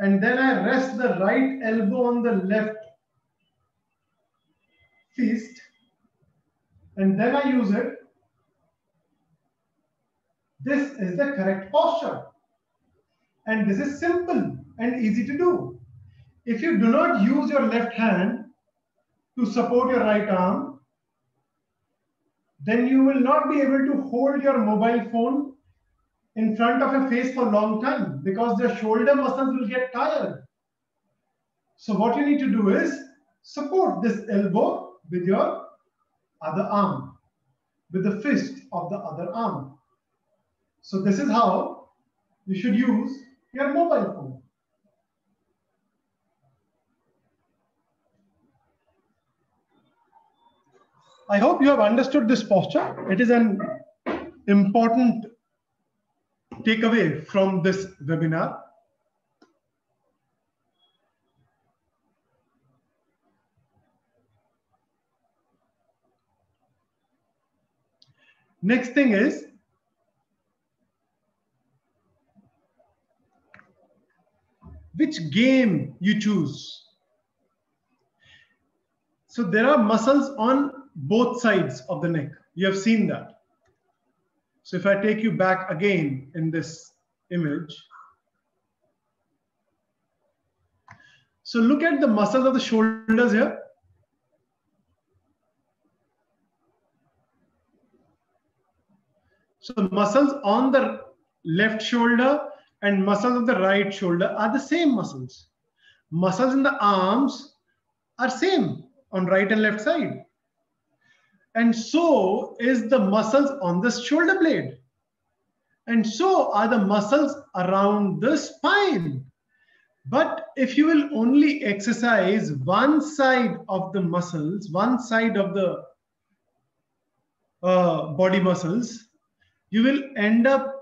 B: and then I rest the right elbow on the left fist and then I use it, this is the correct posture. And this is simple and easy to do. If you do not use your left hand to support your right arm, then you will not be able to hold your mobile phone in front of your face for a long time because the shoulder muscles will get tired. So what you need to do is support this elbow with your other arm, with the fist of the other arm. So this is how you should use your mobile phone. I hope you have understood this posture. It is an important takeaway from this webinar. Next thing is which game you choose. So there are muscles on both sides of the neck. You have seen that. So if I take you back again in this image, so look at the muscles of the shoulders here. So the muscles on the left shoulder and muscles of the right shoulder are the same muscles. Muscles in the arms are same on right and left side. And so is the muscles on the shoulder blade. And so are the muscles around the spine. But if you will only exercise one side of the muscles, one side of the uh, body muscles, you will end up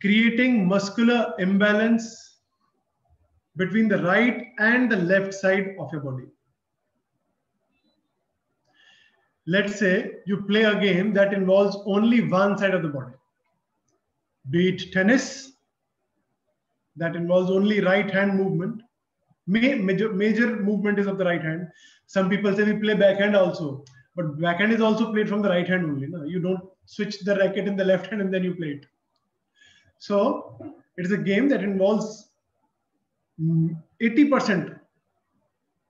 B: creating muscular imbalance between the right and the left side of your body. Let's say you play a game that involves only one side of the body. Be it tennis, that involves only right hand movement. Major, major movement is of the right hand. Some people say we play backhand also, but backhand is also played from the right hand only. No? You don't switch the racket in the left hand and then you play it. So it is a game that involves 80% mm,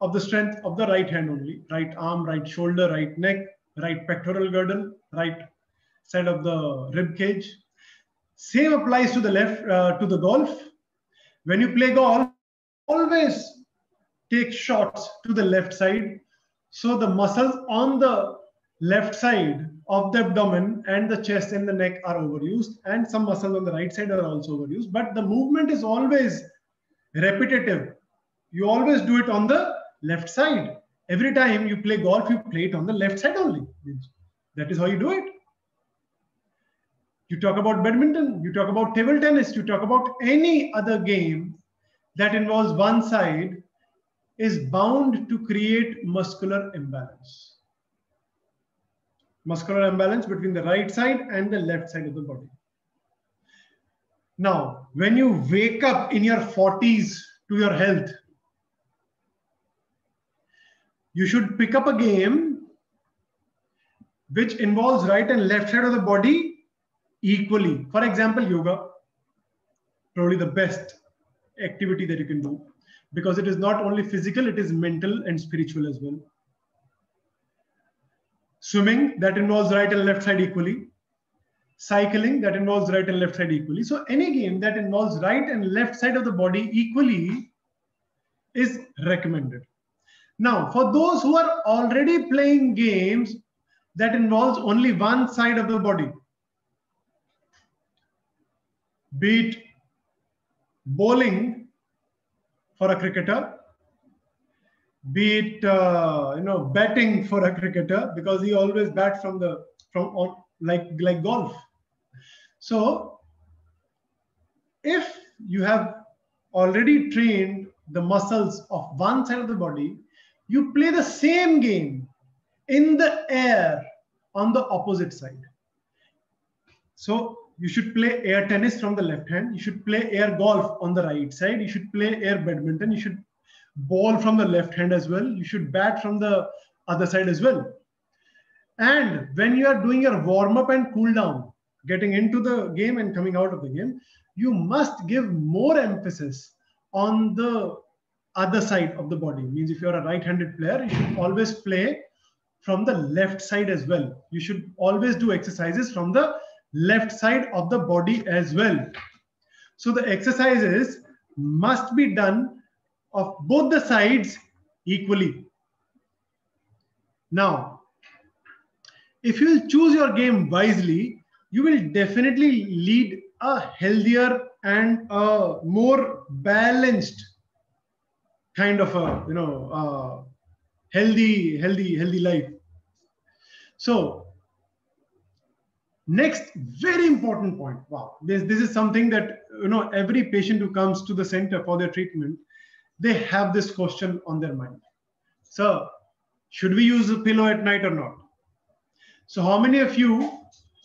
B: of the strength of the right hand only, right arm, right shoulder, right neck, right pectoral girdle, right side of the rib cage. Same applies to the left, uh, to the golf. When you play golf, always take shots to the left side. So the muscles on the left side of the abdomen and the chest and the neck are overused and some muscles on the right side are also overused but the movement is always repetitive you always do it on the left side. Every time you play golf you play it on the left side only. That is how you do it. You talk about badminton you talk about table tennis you talk about any other game that involves one side is bound to create muscular imbalance. Muscular imbalance between the right side and the left side of the body. Now, when you wake up in your 40s to your health, you should pick up a game which involves right and left side of the body equally. For example, yoga, probably the best activity that you can do because it is not only physical, it is mental and spiritual as well. Swimming, that involves right and left side equally. Cycling, that involves right and left side equally. So any game that involves right and left side of the body equally is recommended. Now, for those who are already playing games that involves only one side of the body, be it bowling for a cricketer, be it uh, you know batting for a cricketer because he always bats from the from on like like golf. So if you have already trained the muscles of one side of the body, you play the same game in the air on the opposite side. So you should play air tennis from the left hand. You should play air golf on the right side. You should play air badminton. You should ball from the left hand as well. You should bat from the other side as well. And when you are doing your warm up and cool down, getting into the game and coming out of the game, you must give more emphasis on the other side of the body. Means if you're a right handed player, you should always play from the left side as well. You should always do exercises from the left side of the body as well. So the exercises must be done of both the sides equally. Now, if you choose your game wisely, you will definitely lead a healthier and a more balanced kind of a you know uh, healthy healthy healthy life. So next very important point. Wow. This this is something that you know every patient who comes to the center for their treatment they have this question on their mind. Sir should we use a pillow at night or not? So how many of you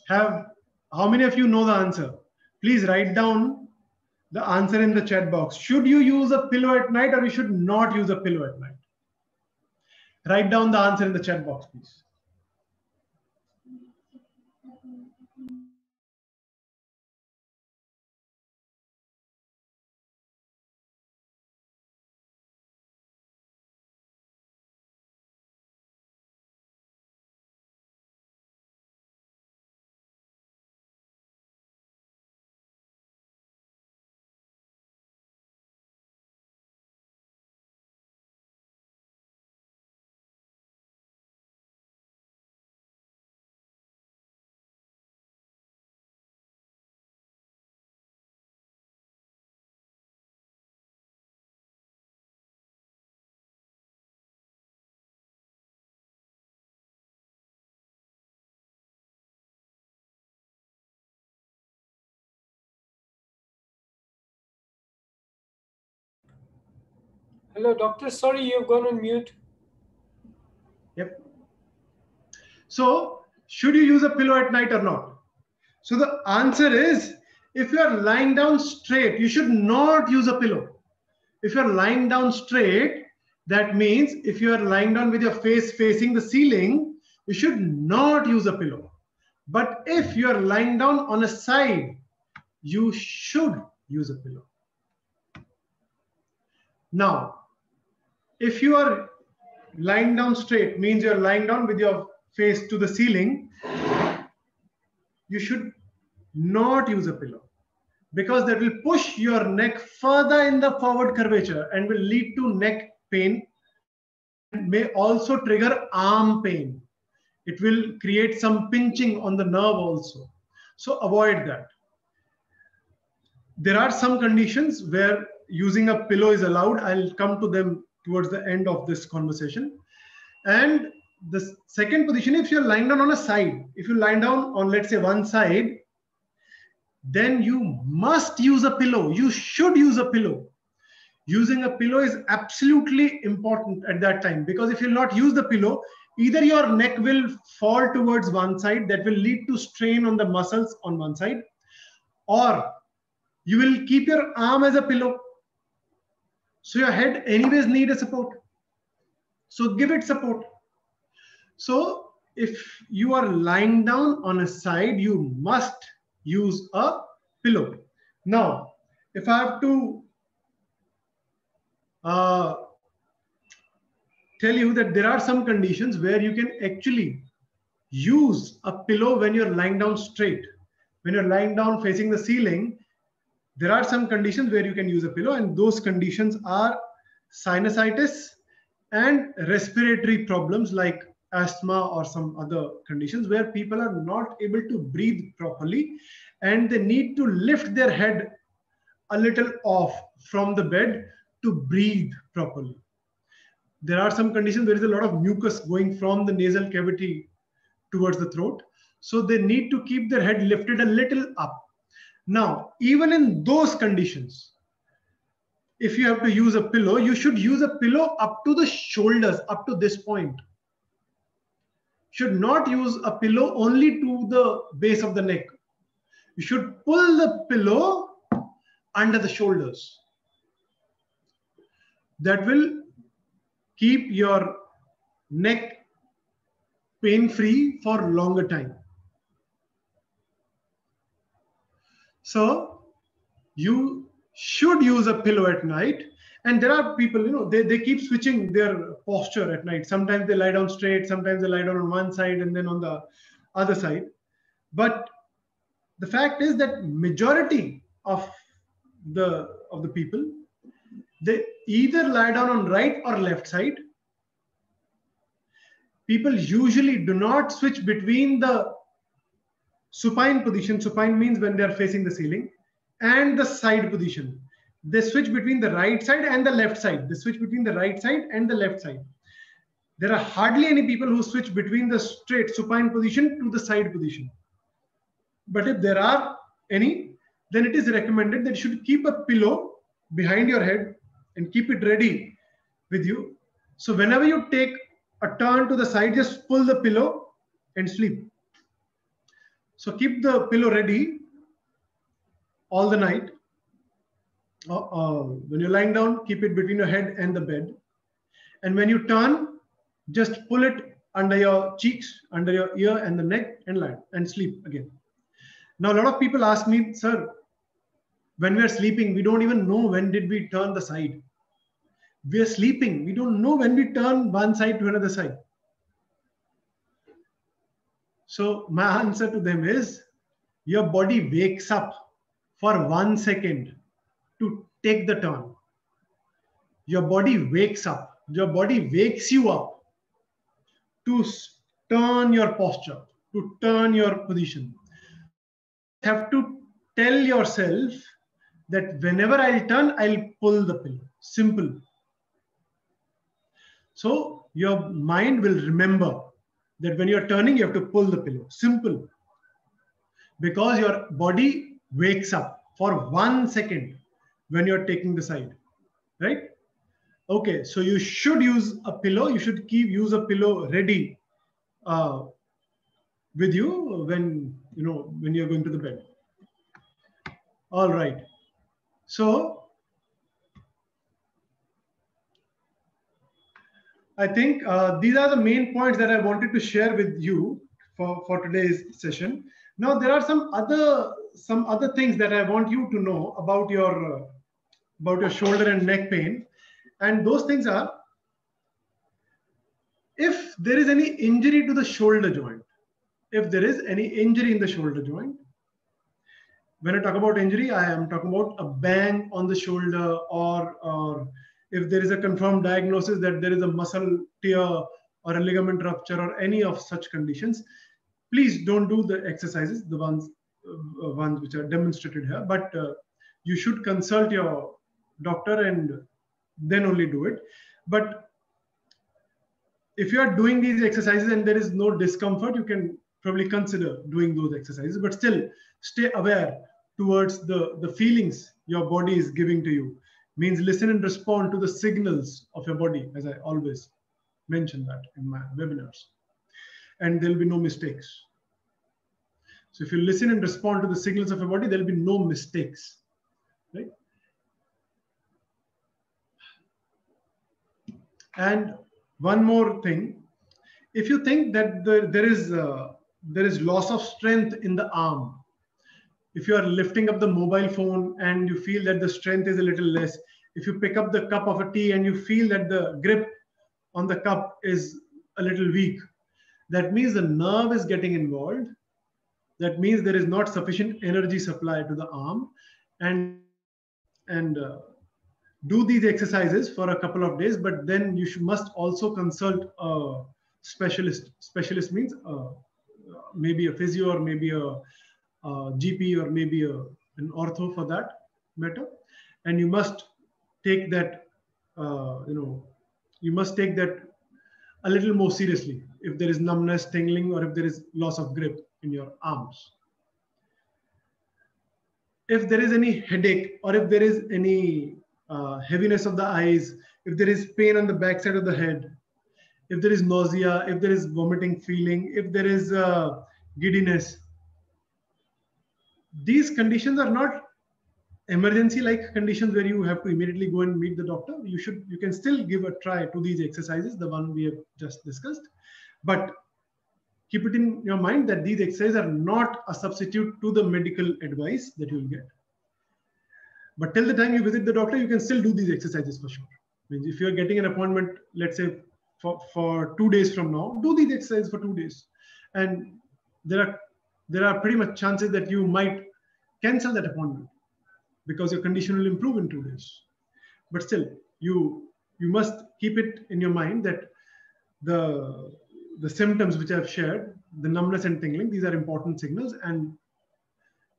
B: have how many of you know the answer? Please write down the answer in the chat box. Should you use a pillow at night or you should not use a pillow at night write down the answer in the chat box please
A: Hello, doctor. Sorry, you've gone on mute.
B: Yep. So, should you use a pillow at night or not? So, the answer is if you are lying down straight, you should not use a pillow. If you're lying down straight, that means if you are lying down with your face facing the ceiling, you should not use a pillow. But if you are lying down on a side, you should use a pillow. Now, if you are lying down straight, means you're lying down with your face to the ceiling, you should not use a pillow because that will push your neck further in the forward curvature and will lead to neck pain and may also trigger arm pain. It will create some pinching on the nerve also. So avoid that. There are some conditions where using a pillow is allowed. I'll come to them towards the end of this conversation. And the second position, if you're lying down on a side, if you lie down on, let's say, one side, then you must use a pillow. You should use a pillow. Using a pillow is absolutely important at that time because if you'll not use the pillow, either your neck will fall towards one side that will lead to strain on the muscles on one side or you will keep your arm as a pillow so your head anyways need a support. So give it support. So if you are lying down on a side you must use a pillow. Now if i have to uh, tell you that there are some conditions where you can actually use a pillow when you're lying down straight. When you're lying down facing the ceiling, there are some conditions where you can use a pillow, and those conditions are sinusitis and respiratory problems like asthma or some other conditions where people are not able to breathe properly and they need to lift their head a little off from the bed to breathe properly. There are some conditions where there is a lot of mucus going from the nasal cavity towards the throat. So they need to keep their head lifted a little up now even in those conditions if you have to use a pillow you should use a pillow up to the shoulders up to this point. Should not use a pillow only to the base of the neck. You should pull the pillow under the shoulders. That will keep your neck pain free for longer time. So you should use a pillow at night. And there are people, you know, they, they keep switching their posture at night. Sometimes they lie down straight, sometimes they lie down on one side and then on the other side. But the fact is that majority of the of the people they either lie down on right or left side. People usually do not switch between the supine position. Supine means when they are facing the ceiling and the side position. They switch between the right side and the left side. They switch between the right side and the left side. There are hardly any people who switch between the straight supine position to the side position. But if there are any, then it is recommended that you should keep a pillow behind your head and keep it ready with you. So whenever you take a turn to the side, just pull the pillow and sleep. So keep the pillow ready all the night. Uh, uh, when you're lying down, keep it between your head and the bed. And when you turn, just pull it under your cheeks, under your ear and the neck and lie and sleep again. Now, a lot of people ask me, sir, when we're sleeping, we don't even know when did we turn the side. We're sleeping. We don't know when we turn one side to another side. So my answer to them is your body wakes up for one second to take the turn. Your body wakes up. Your body wakes you up to turn your posture, to turn your position. You have to tell yourself that whenever I'll turn, I'll pull the pillow. Simple. So your mind will remember that when you're turning, you have to pull the pillow. Simple. Because your body wakes up for one second when you're taking the side. Right? Okay, so you should use a pillow. You should keep use a pillow ready uh, with you when you know when you're going to the bed. All right. So I think uh, these are the main points that I wanted to share with you for, for today's session. Now there are some other some other things that I want you to know about your uh, about your shoulder and neck pain, and those things are if there is any injury to the shoulder joint, if there is any injury in the shoulder joint, when I talk about injury, I am talking about a bang on the shoulder or, or if there is a confirmed diagnosis that there is a muscle tear or a ligament rupture or any of such conditions, please don't do the exercises, the ones, uh, ones which are demonstrated here, but uh, you should consult your doctor and then only do it. But if you are doing these exercises and there is no discomfort, you can probably consider doing those exercises, but still stay aware towards the, the feelings your body is giving to you. Means listen and respond to the signals of your body, as I always mention that in my webinars. And there'll be no mistakes. So if you listen and respond to the signals of your body, there'll be no mistakes, right? And one more thing, if you think that the, there is uh, there is loss of strength in the arm, if you are lifting up the mobile phone and you feel that the strength is a little less, if you pick up the cup of a tea and you feel that the grip on the cup is a little weak, that means the nerve is getting involved. That means there is not sufficient energy supply to the arm, and and uh, do these exercises for a couple of days. But then you must also consult a specialist. Specialist means uh, maybe a physio or maybe a GP or maybe a, an ortho for that matter, and you must take that uh, you know you must take that a little more seriously if there is numbness tingling or if there is loss of grip in your arms. If there is any headache or if there is any uh, heaviness of the eyes if there is pain on the back side of the head if there is nausea if there is vomiting feeling if there is uh, giddiness these conditions are not emergency like conditions where you have to immediately go and meet the doctor. You should you can still give a try to these exercises the one we have just discussed. But keep it in your mind that these exercises are not a substitute to the medical advice that you will get. But till the time you visit the doctor you can still do these exercises for sure. Means if you're getting an appointment let's say for, for two days from now do these exercises for two days. And there are there are pretty much chances that you might cancel that appointment because your condition will improve in two days. But still, you you must keep it in your mind that the the symptoms which I've shared, the numbness and tingling, these are important signals, and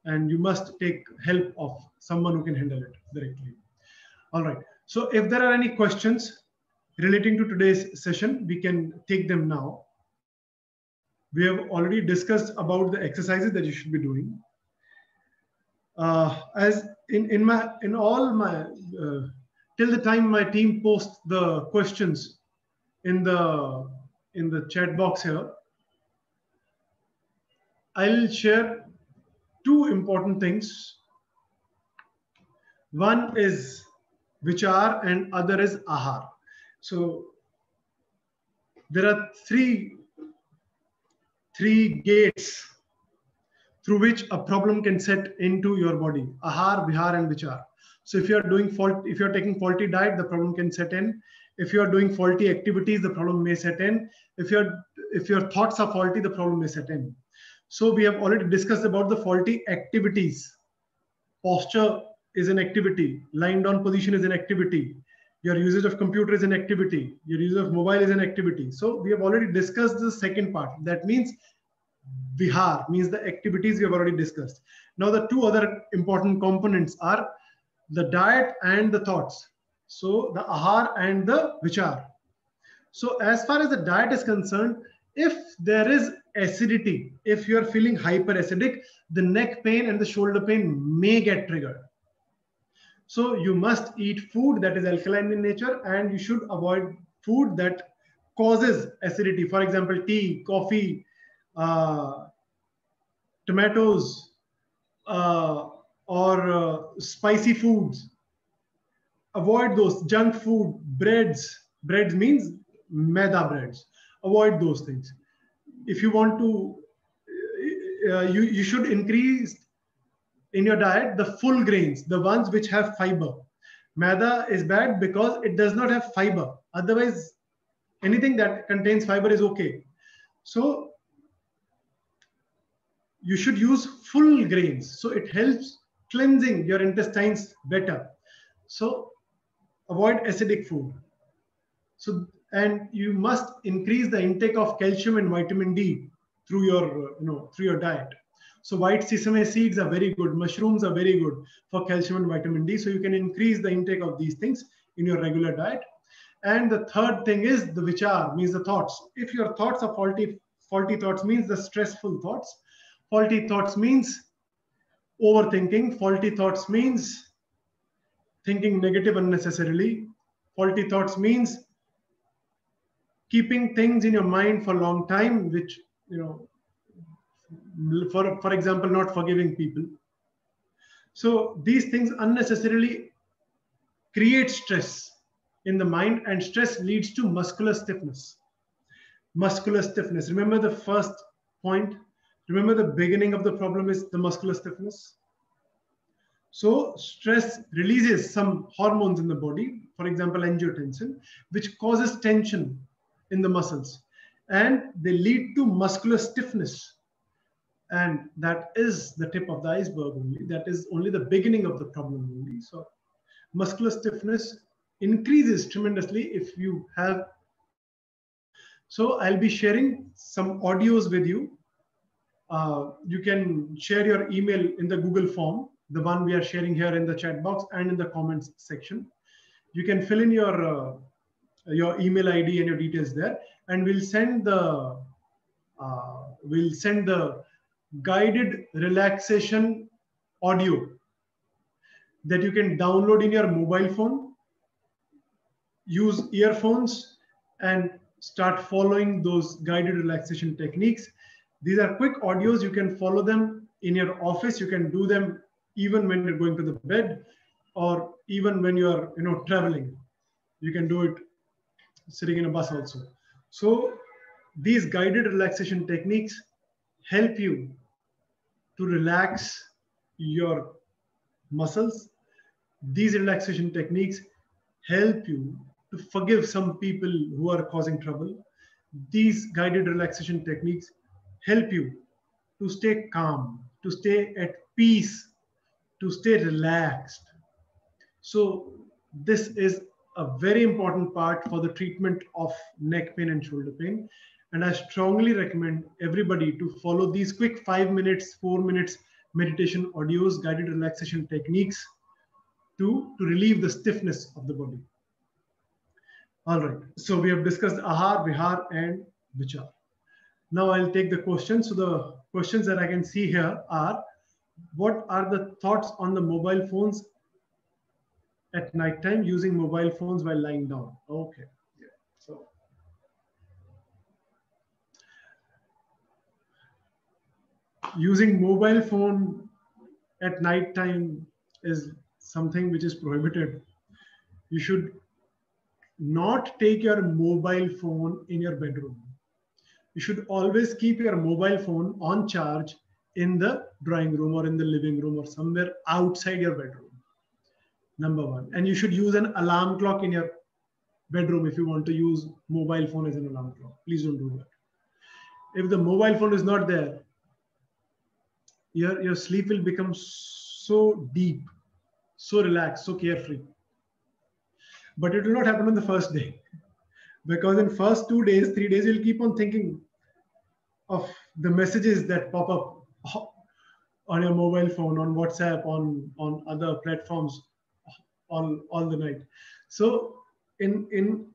B: and you must take help of someone who can handle it directly. All right. So if there are any questions relating to today's session, we can take them now. We have already discussed about the exercises that you should be doing. Uh, as in in my in all my uh, till the time my team posts the questions in the in the chat box here i'll share two important things one is vichar and other is ahar so there are three three gates through which a problem can set into your body ahar vihar and vichar. So if you're doing fault if you're taking faulty diet the problem can set in. If you're doing faulty activities the problem may set in. If your if your thoughts are faulty the problem may set in. So we have already discussed about the faulty activities. Posture is an activity. Lying down position is an activity your usage of computer is an activity your use of mobile is an activity so we have already discussed the second part that means vihar means the activities we have already discussed. Now the two other important components are the diet and the thoughts. So the ahar and the vichar. So as far as the diet is concerned, if there is acidity, if you are feeling hyperacidic, the neck pain and the shoulder pain may get triggered. So you must eat food that is alkaline in nature and you should avoid food that causes acidity. For example, tea, coffee, uh, tomatoes, uh, or uh, spicy foods. Avoid those junk food, breads. Breads means maida breads. Avoid those things. If you want to, uh, you, you should increase in your diet the full grains, the ones which have fiber. Maida is bad because it does not have fiber. Otherwise, anything that contains fiber is okay. So you should use full grains. So it helps cleansing your intestines better. So avoid acidic food. So and you must increase the intake of calcium and vitamin D through your you know through your diet. So white sesame seeds are very good. Mushrooms are very good for calcium and vitamin D. So you can increase the intake of these things in your regular diet. And the third thing is the vichar, means the thoughts. If your thoughts are faulty, faulty thoughts means the stressful thoughts. Faulty thoughts means overthinking. Faulty thoughts means thinking negative unnecessarily. Faulty thoughts means keeping things in your mind for a long time, which, you know, for, for example, not forgiving people. So these things unnecessarily create stress in the mind and stress leads to muscular stiffness. Muscular stiffness. Remember the first point? Remember the beginning of the problem is the muscular stiffness? So stress releases some hormones in the body, for example, angiotensin, which causes tension in the muscles and they lead to muscular stiffness. And that is the tip of the iceberg only. That is only the beginning of the problem only. So muscular stiffness increases tremendously if you have. So I'll be sharing some audios with you. Uh, you can share your email in the Google form the one we are sharing here in the chat box and in the comments section. You can fill in your uh, your email ID and your details there, and we'll send the uh, we'll send the guided relaxation audio that you can download in your mobile phone, use earphones, and start following those guided relaxation techniques. These are quick audios. You can follow them in your office. You can do them even when you're going to the bed or even when you're you know traveling you can do it sitting in a bus also so these guided relaxation techniques help you to relax your muscles these relaxation techniques help you to forgive some people who are causing trouble these guided relaxation techniques help you to stay calm to stay at peace to stay relaxed. So this is a very important part for the treatment of neck pain and shoulder pain. And I strongly recommend everybody to follow these quick five minutes, four minutes meditation audios, guided relaxation techniques to, to relieve the stiffness of the body. All right, so we have discussed ahar, vihar, and vichar. Now I'll take the questions. So the questions that I can see here are, what are the thoughts on the mobile phones at night time using mobile phones while lying down? Okay. Yeah. So using mobile phone at night time is something which is prohibited. You should not take your mobile phone in your bedroom. You should always keep your mobile phone on charge in the drawing room or in the living room or somewhere outside your bedroom. Number one. And you should use an alarm clock in your bedroom if you want to use mobile phone as an alarm clock. Please don't do that. If the mobile phone is not there, your, your sleep will become so deep, so relaxed, so carefree. But it will not happen on the first day. Because in first two days, three days, you'll keep on thinking of the messages that pop up on your mobile phone, on WhatsApp, on, on other platforms all, all the night. So in, in,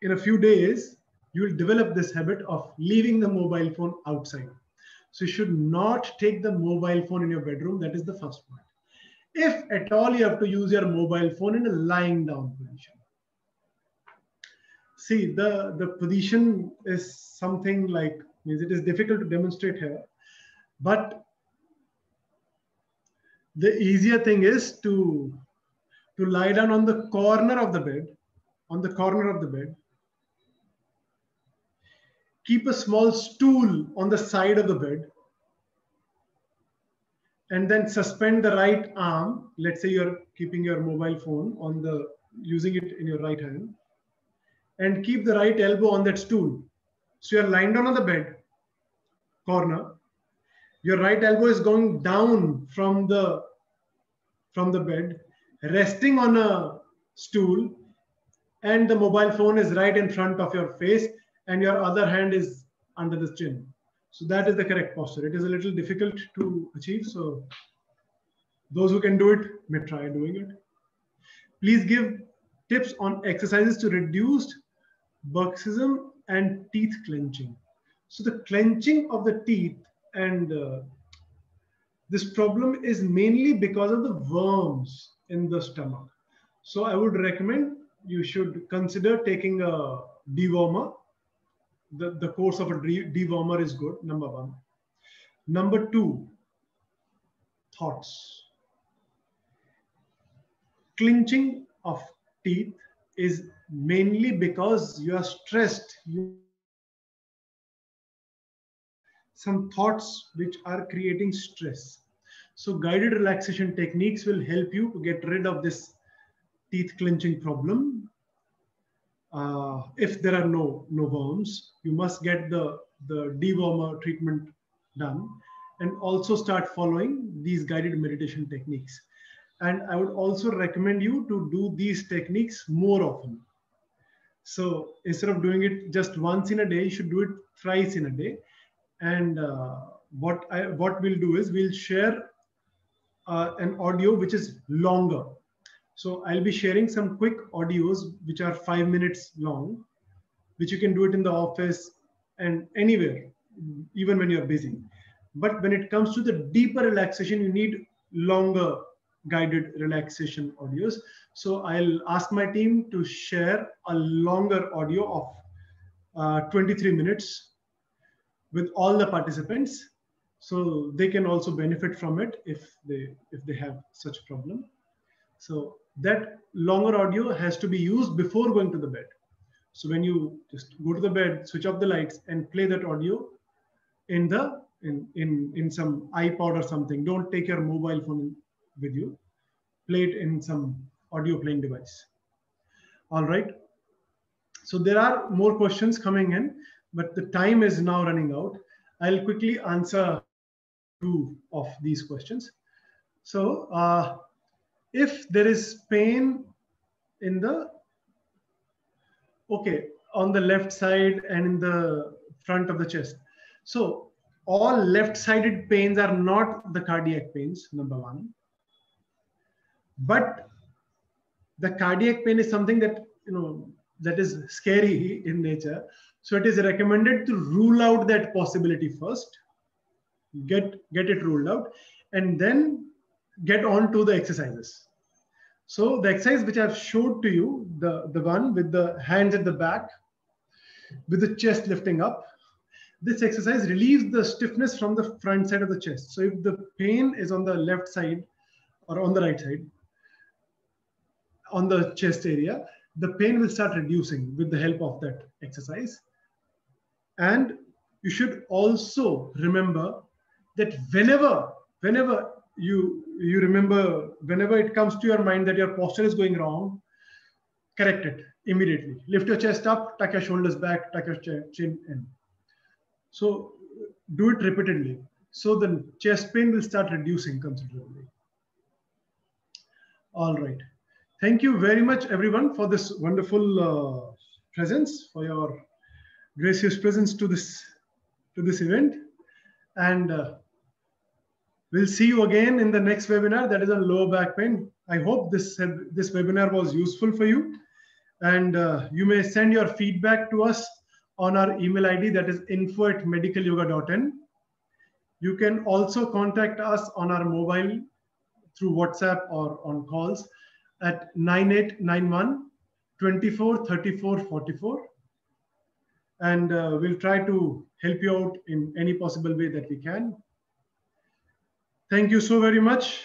B: in a few days, you will develop this habit of leaving the mobile phone outside. So you should not take the mobile phone in your bedroom. That is the first point. If at all you have to use your mobile phone in a lying down position. See, the, the position is something like, means it is difficult to demonstrate here. But the easier thing is to, to lie down on the corner of the bed, on the corner of the bed. Keep a small stool on the side of the bed. And then suspend the right arm. Let's say you're keeping your mobile phone on the, using it in your right hand. And keep the right elbow on that stool. So you're lying down on the bed, corner, your right elbow is going down from the from the bed resting on a stool and the mobile phone is right in front of your face and your other hand is under the chin. So that is the correct posture. It is a little difficult to achieve so those who can do it may try doing it. Please give tips on exercises to reduce bruxism and teeth clenching. So the clenching of the teeth and uh, this problem is mainly because of the worms in the stomach. So I would recommend you should consider taking a dewormer the, the course of a dewormer is good, number one. Number two, thoughts. Clinching of teeth is mainly because you are stressed. You some thoughts which are creating stress. So guided relaxation techniques will help you to get rid of this teeth clenching problem. Uh, if there are no, no worms, you must get the, the dewormer treatment done and also start following these guided meditation techniques. And I would also recommend you to do these techniques more often. So instead of doing it just once in a day, you should do it thrice in a day. And uh, what I what we'll do is we'll share uh, an audio which is longer. So I'll be sharing some quick audios which are five minutes long, which you can do it in the office and anywhere, even when you're busy. But when it comes to the deeper relaxation, you need longer guided relaxation audios. So I'll ask my team to share a longer audio of uh, 23 minutes with all the participants so they can also benefit from it if they if they have such problem so that longer audio has to be used before going to the bed. So when you just go to the bed switch off the lights and play that audio in the in in in some ipod or something. Don't take your mobile phone with you. Play it in some audio playing device. All right. So there are more questions coming in but the time is now running out. I'll quickly answer two of these questions. So uh, if there is pain in the, okay, on the left side and in the front of the chest. So all left-sided pains are not the cardiac pains, number one. But the cardiac pain is something that, you know, that is scary in nature. So it is recommended to rule out that possibility first get get it ruled out and then get on to the exercises. So the exercise which i've showed to you the the one with the hands at the back with the chest lifting up this exercise relieves the stiffness from the front side of the chest. So if the pain is on the left side or on the right side on the chest area the pain will start reducing with the help of that exercise. And you should also remember that whenever, whenever you you remember, whenever it comes to your mind that your posture is going wrong, correct it immediately. Lift your chest up, tuck your shoulders back, tuck your chin in. So do it repeatedly. So the chest pain will start reducing considerably. All right. Thank you very much, everyone, for this wonderful uh, presence, for your gracious presence to this to this event. And uh, we'll see you again in the next webinar that is on lower back pain. I hope this, this webinar was useful for you. And uh, you may send your feedback to us on our email ID that is info at medicalyoga.in. You can also contact us on our mobile through WhatsApp or on calls at 9891 24 34 44 and uh, we'll try to help you out in any possible way that we can. Thank you so very much.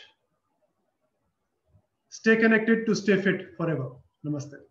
B: Stay connected to stay fit forever. Namaste.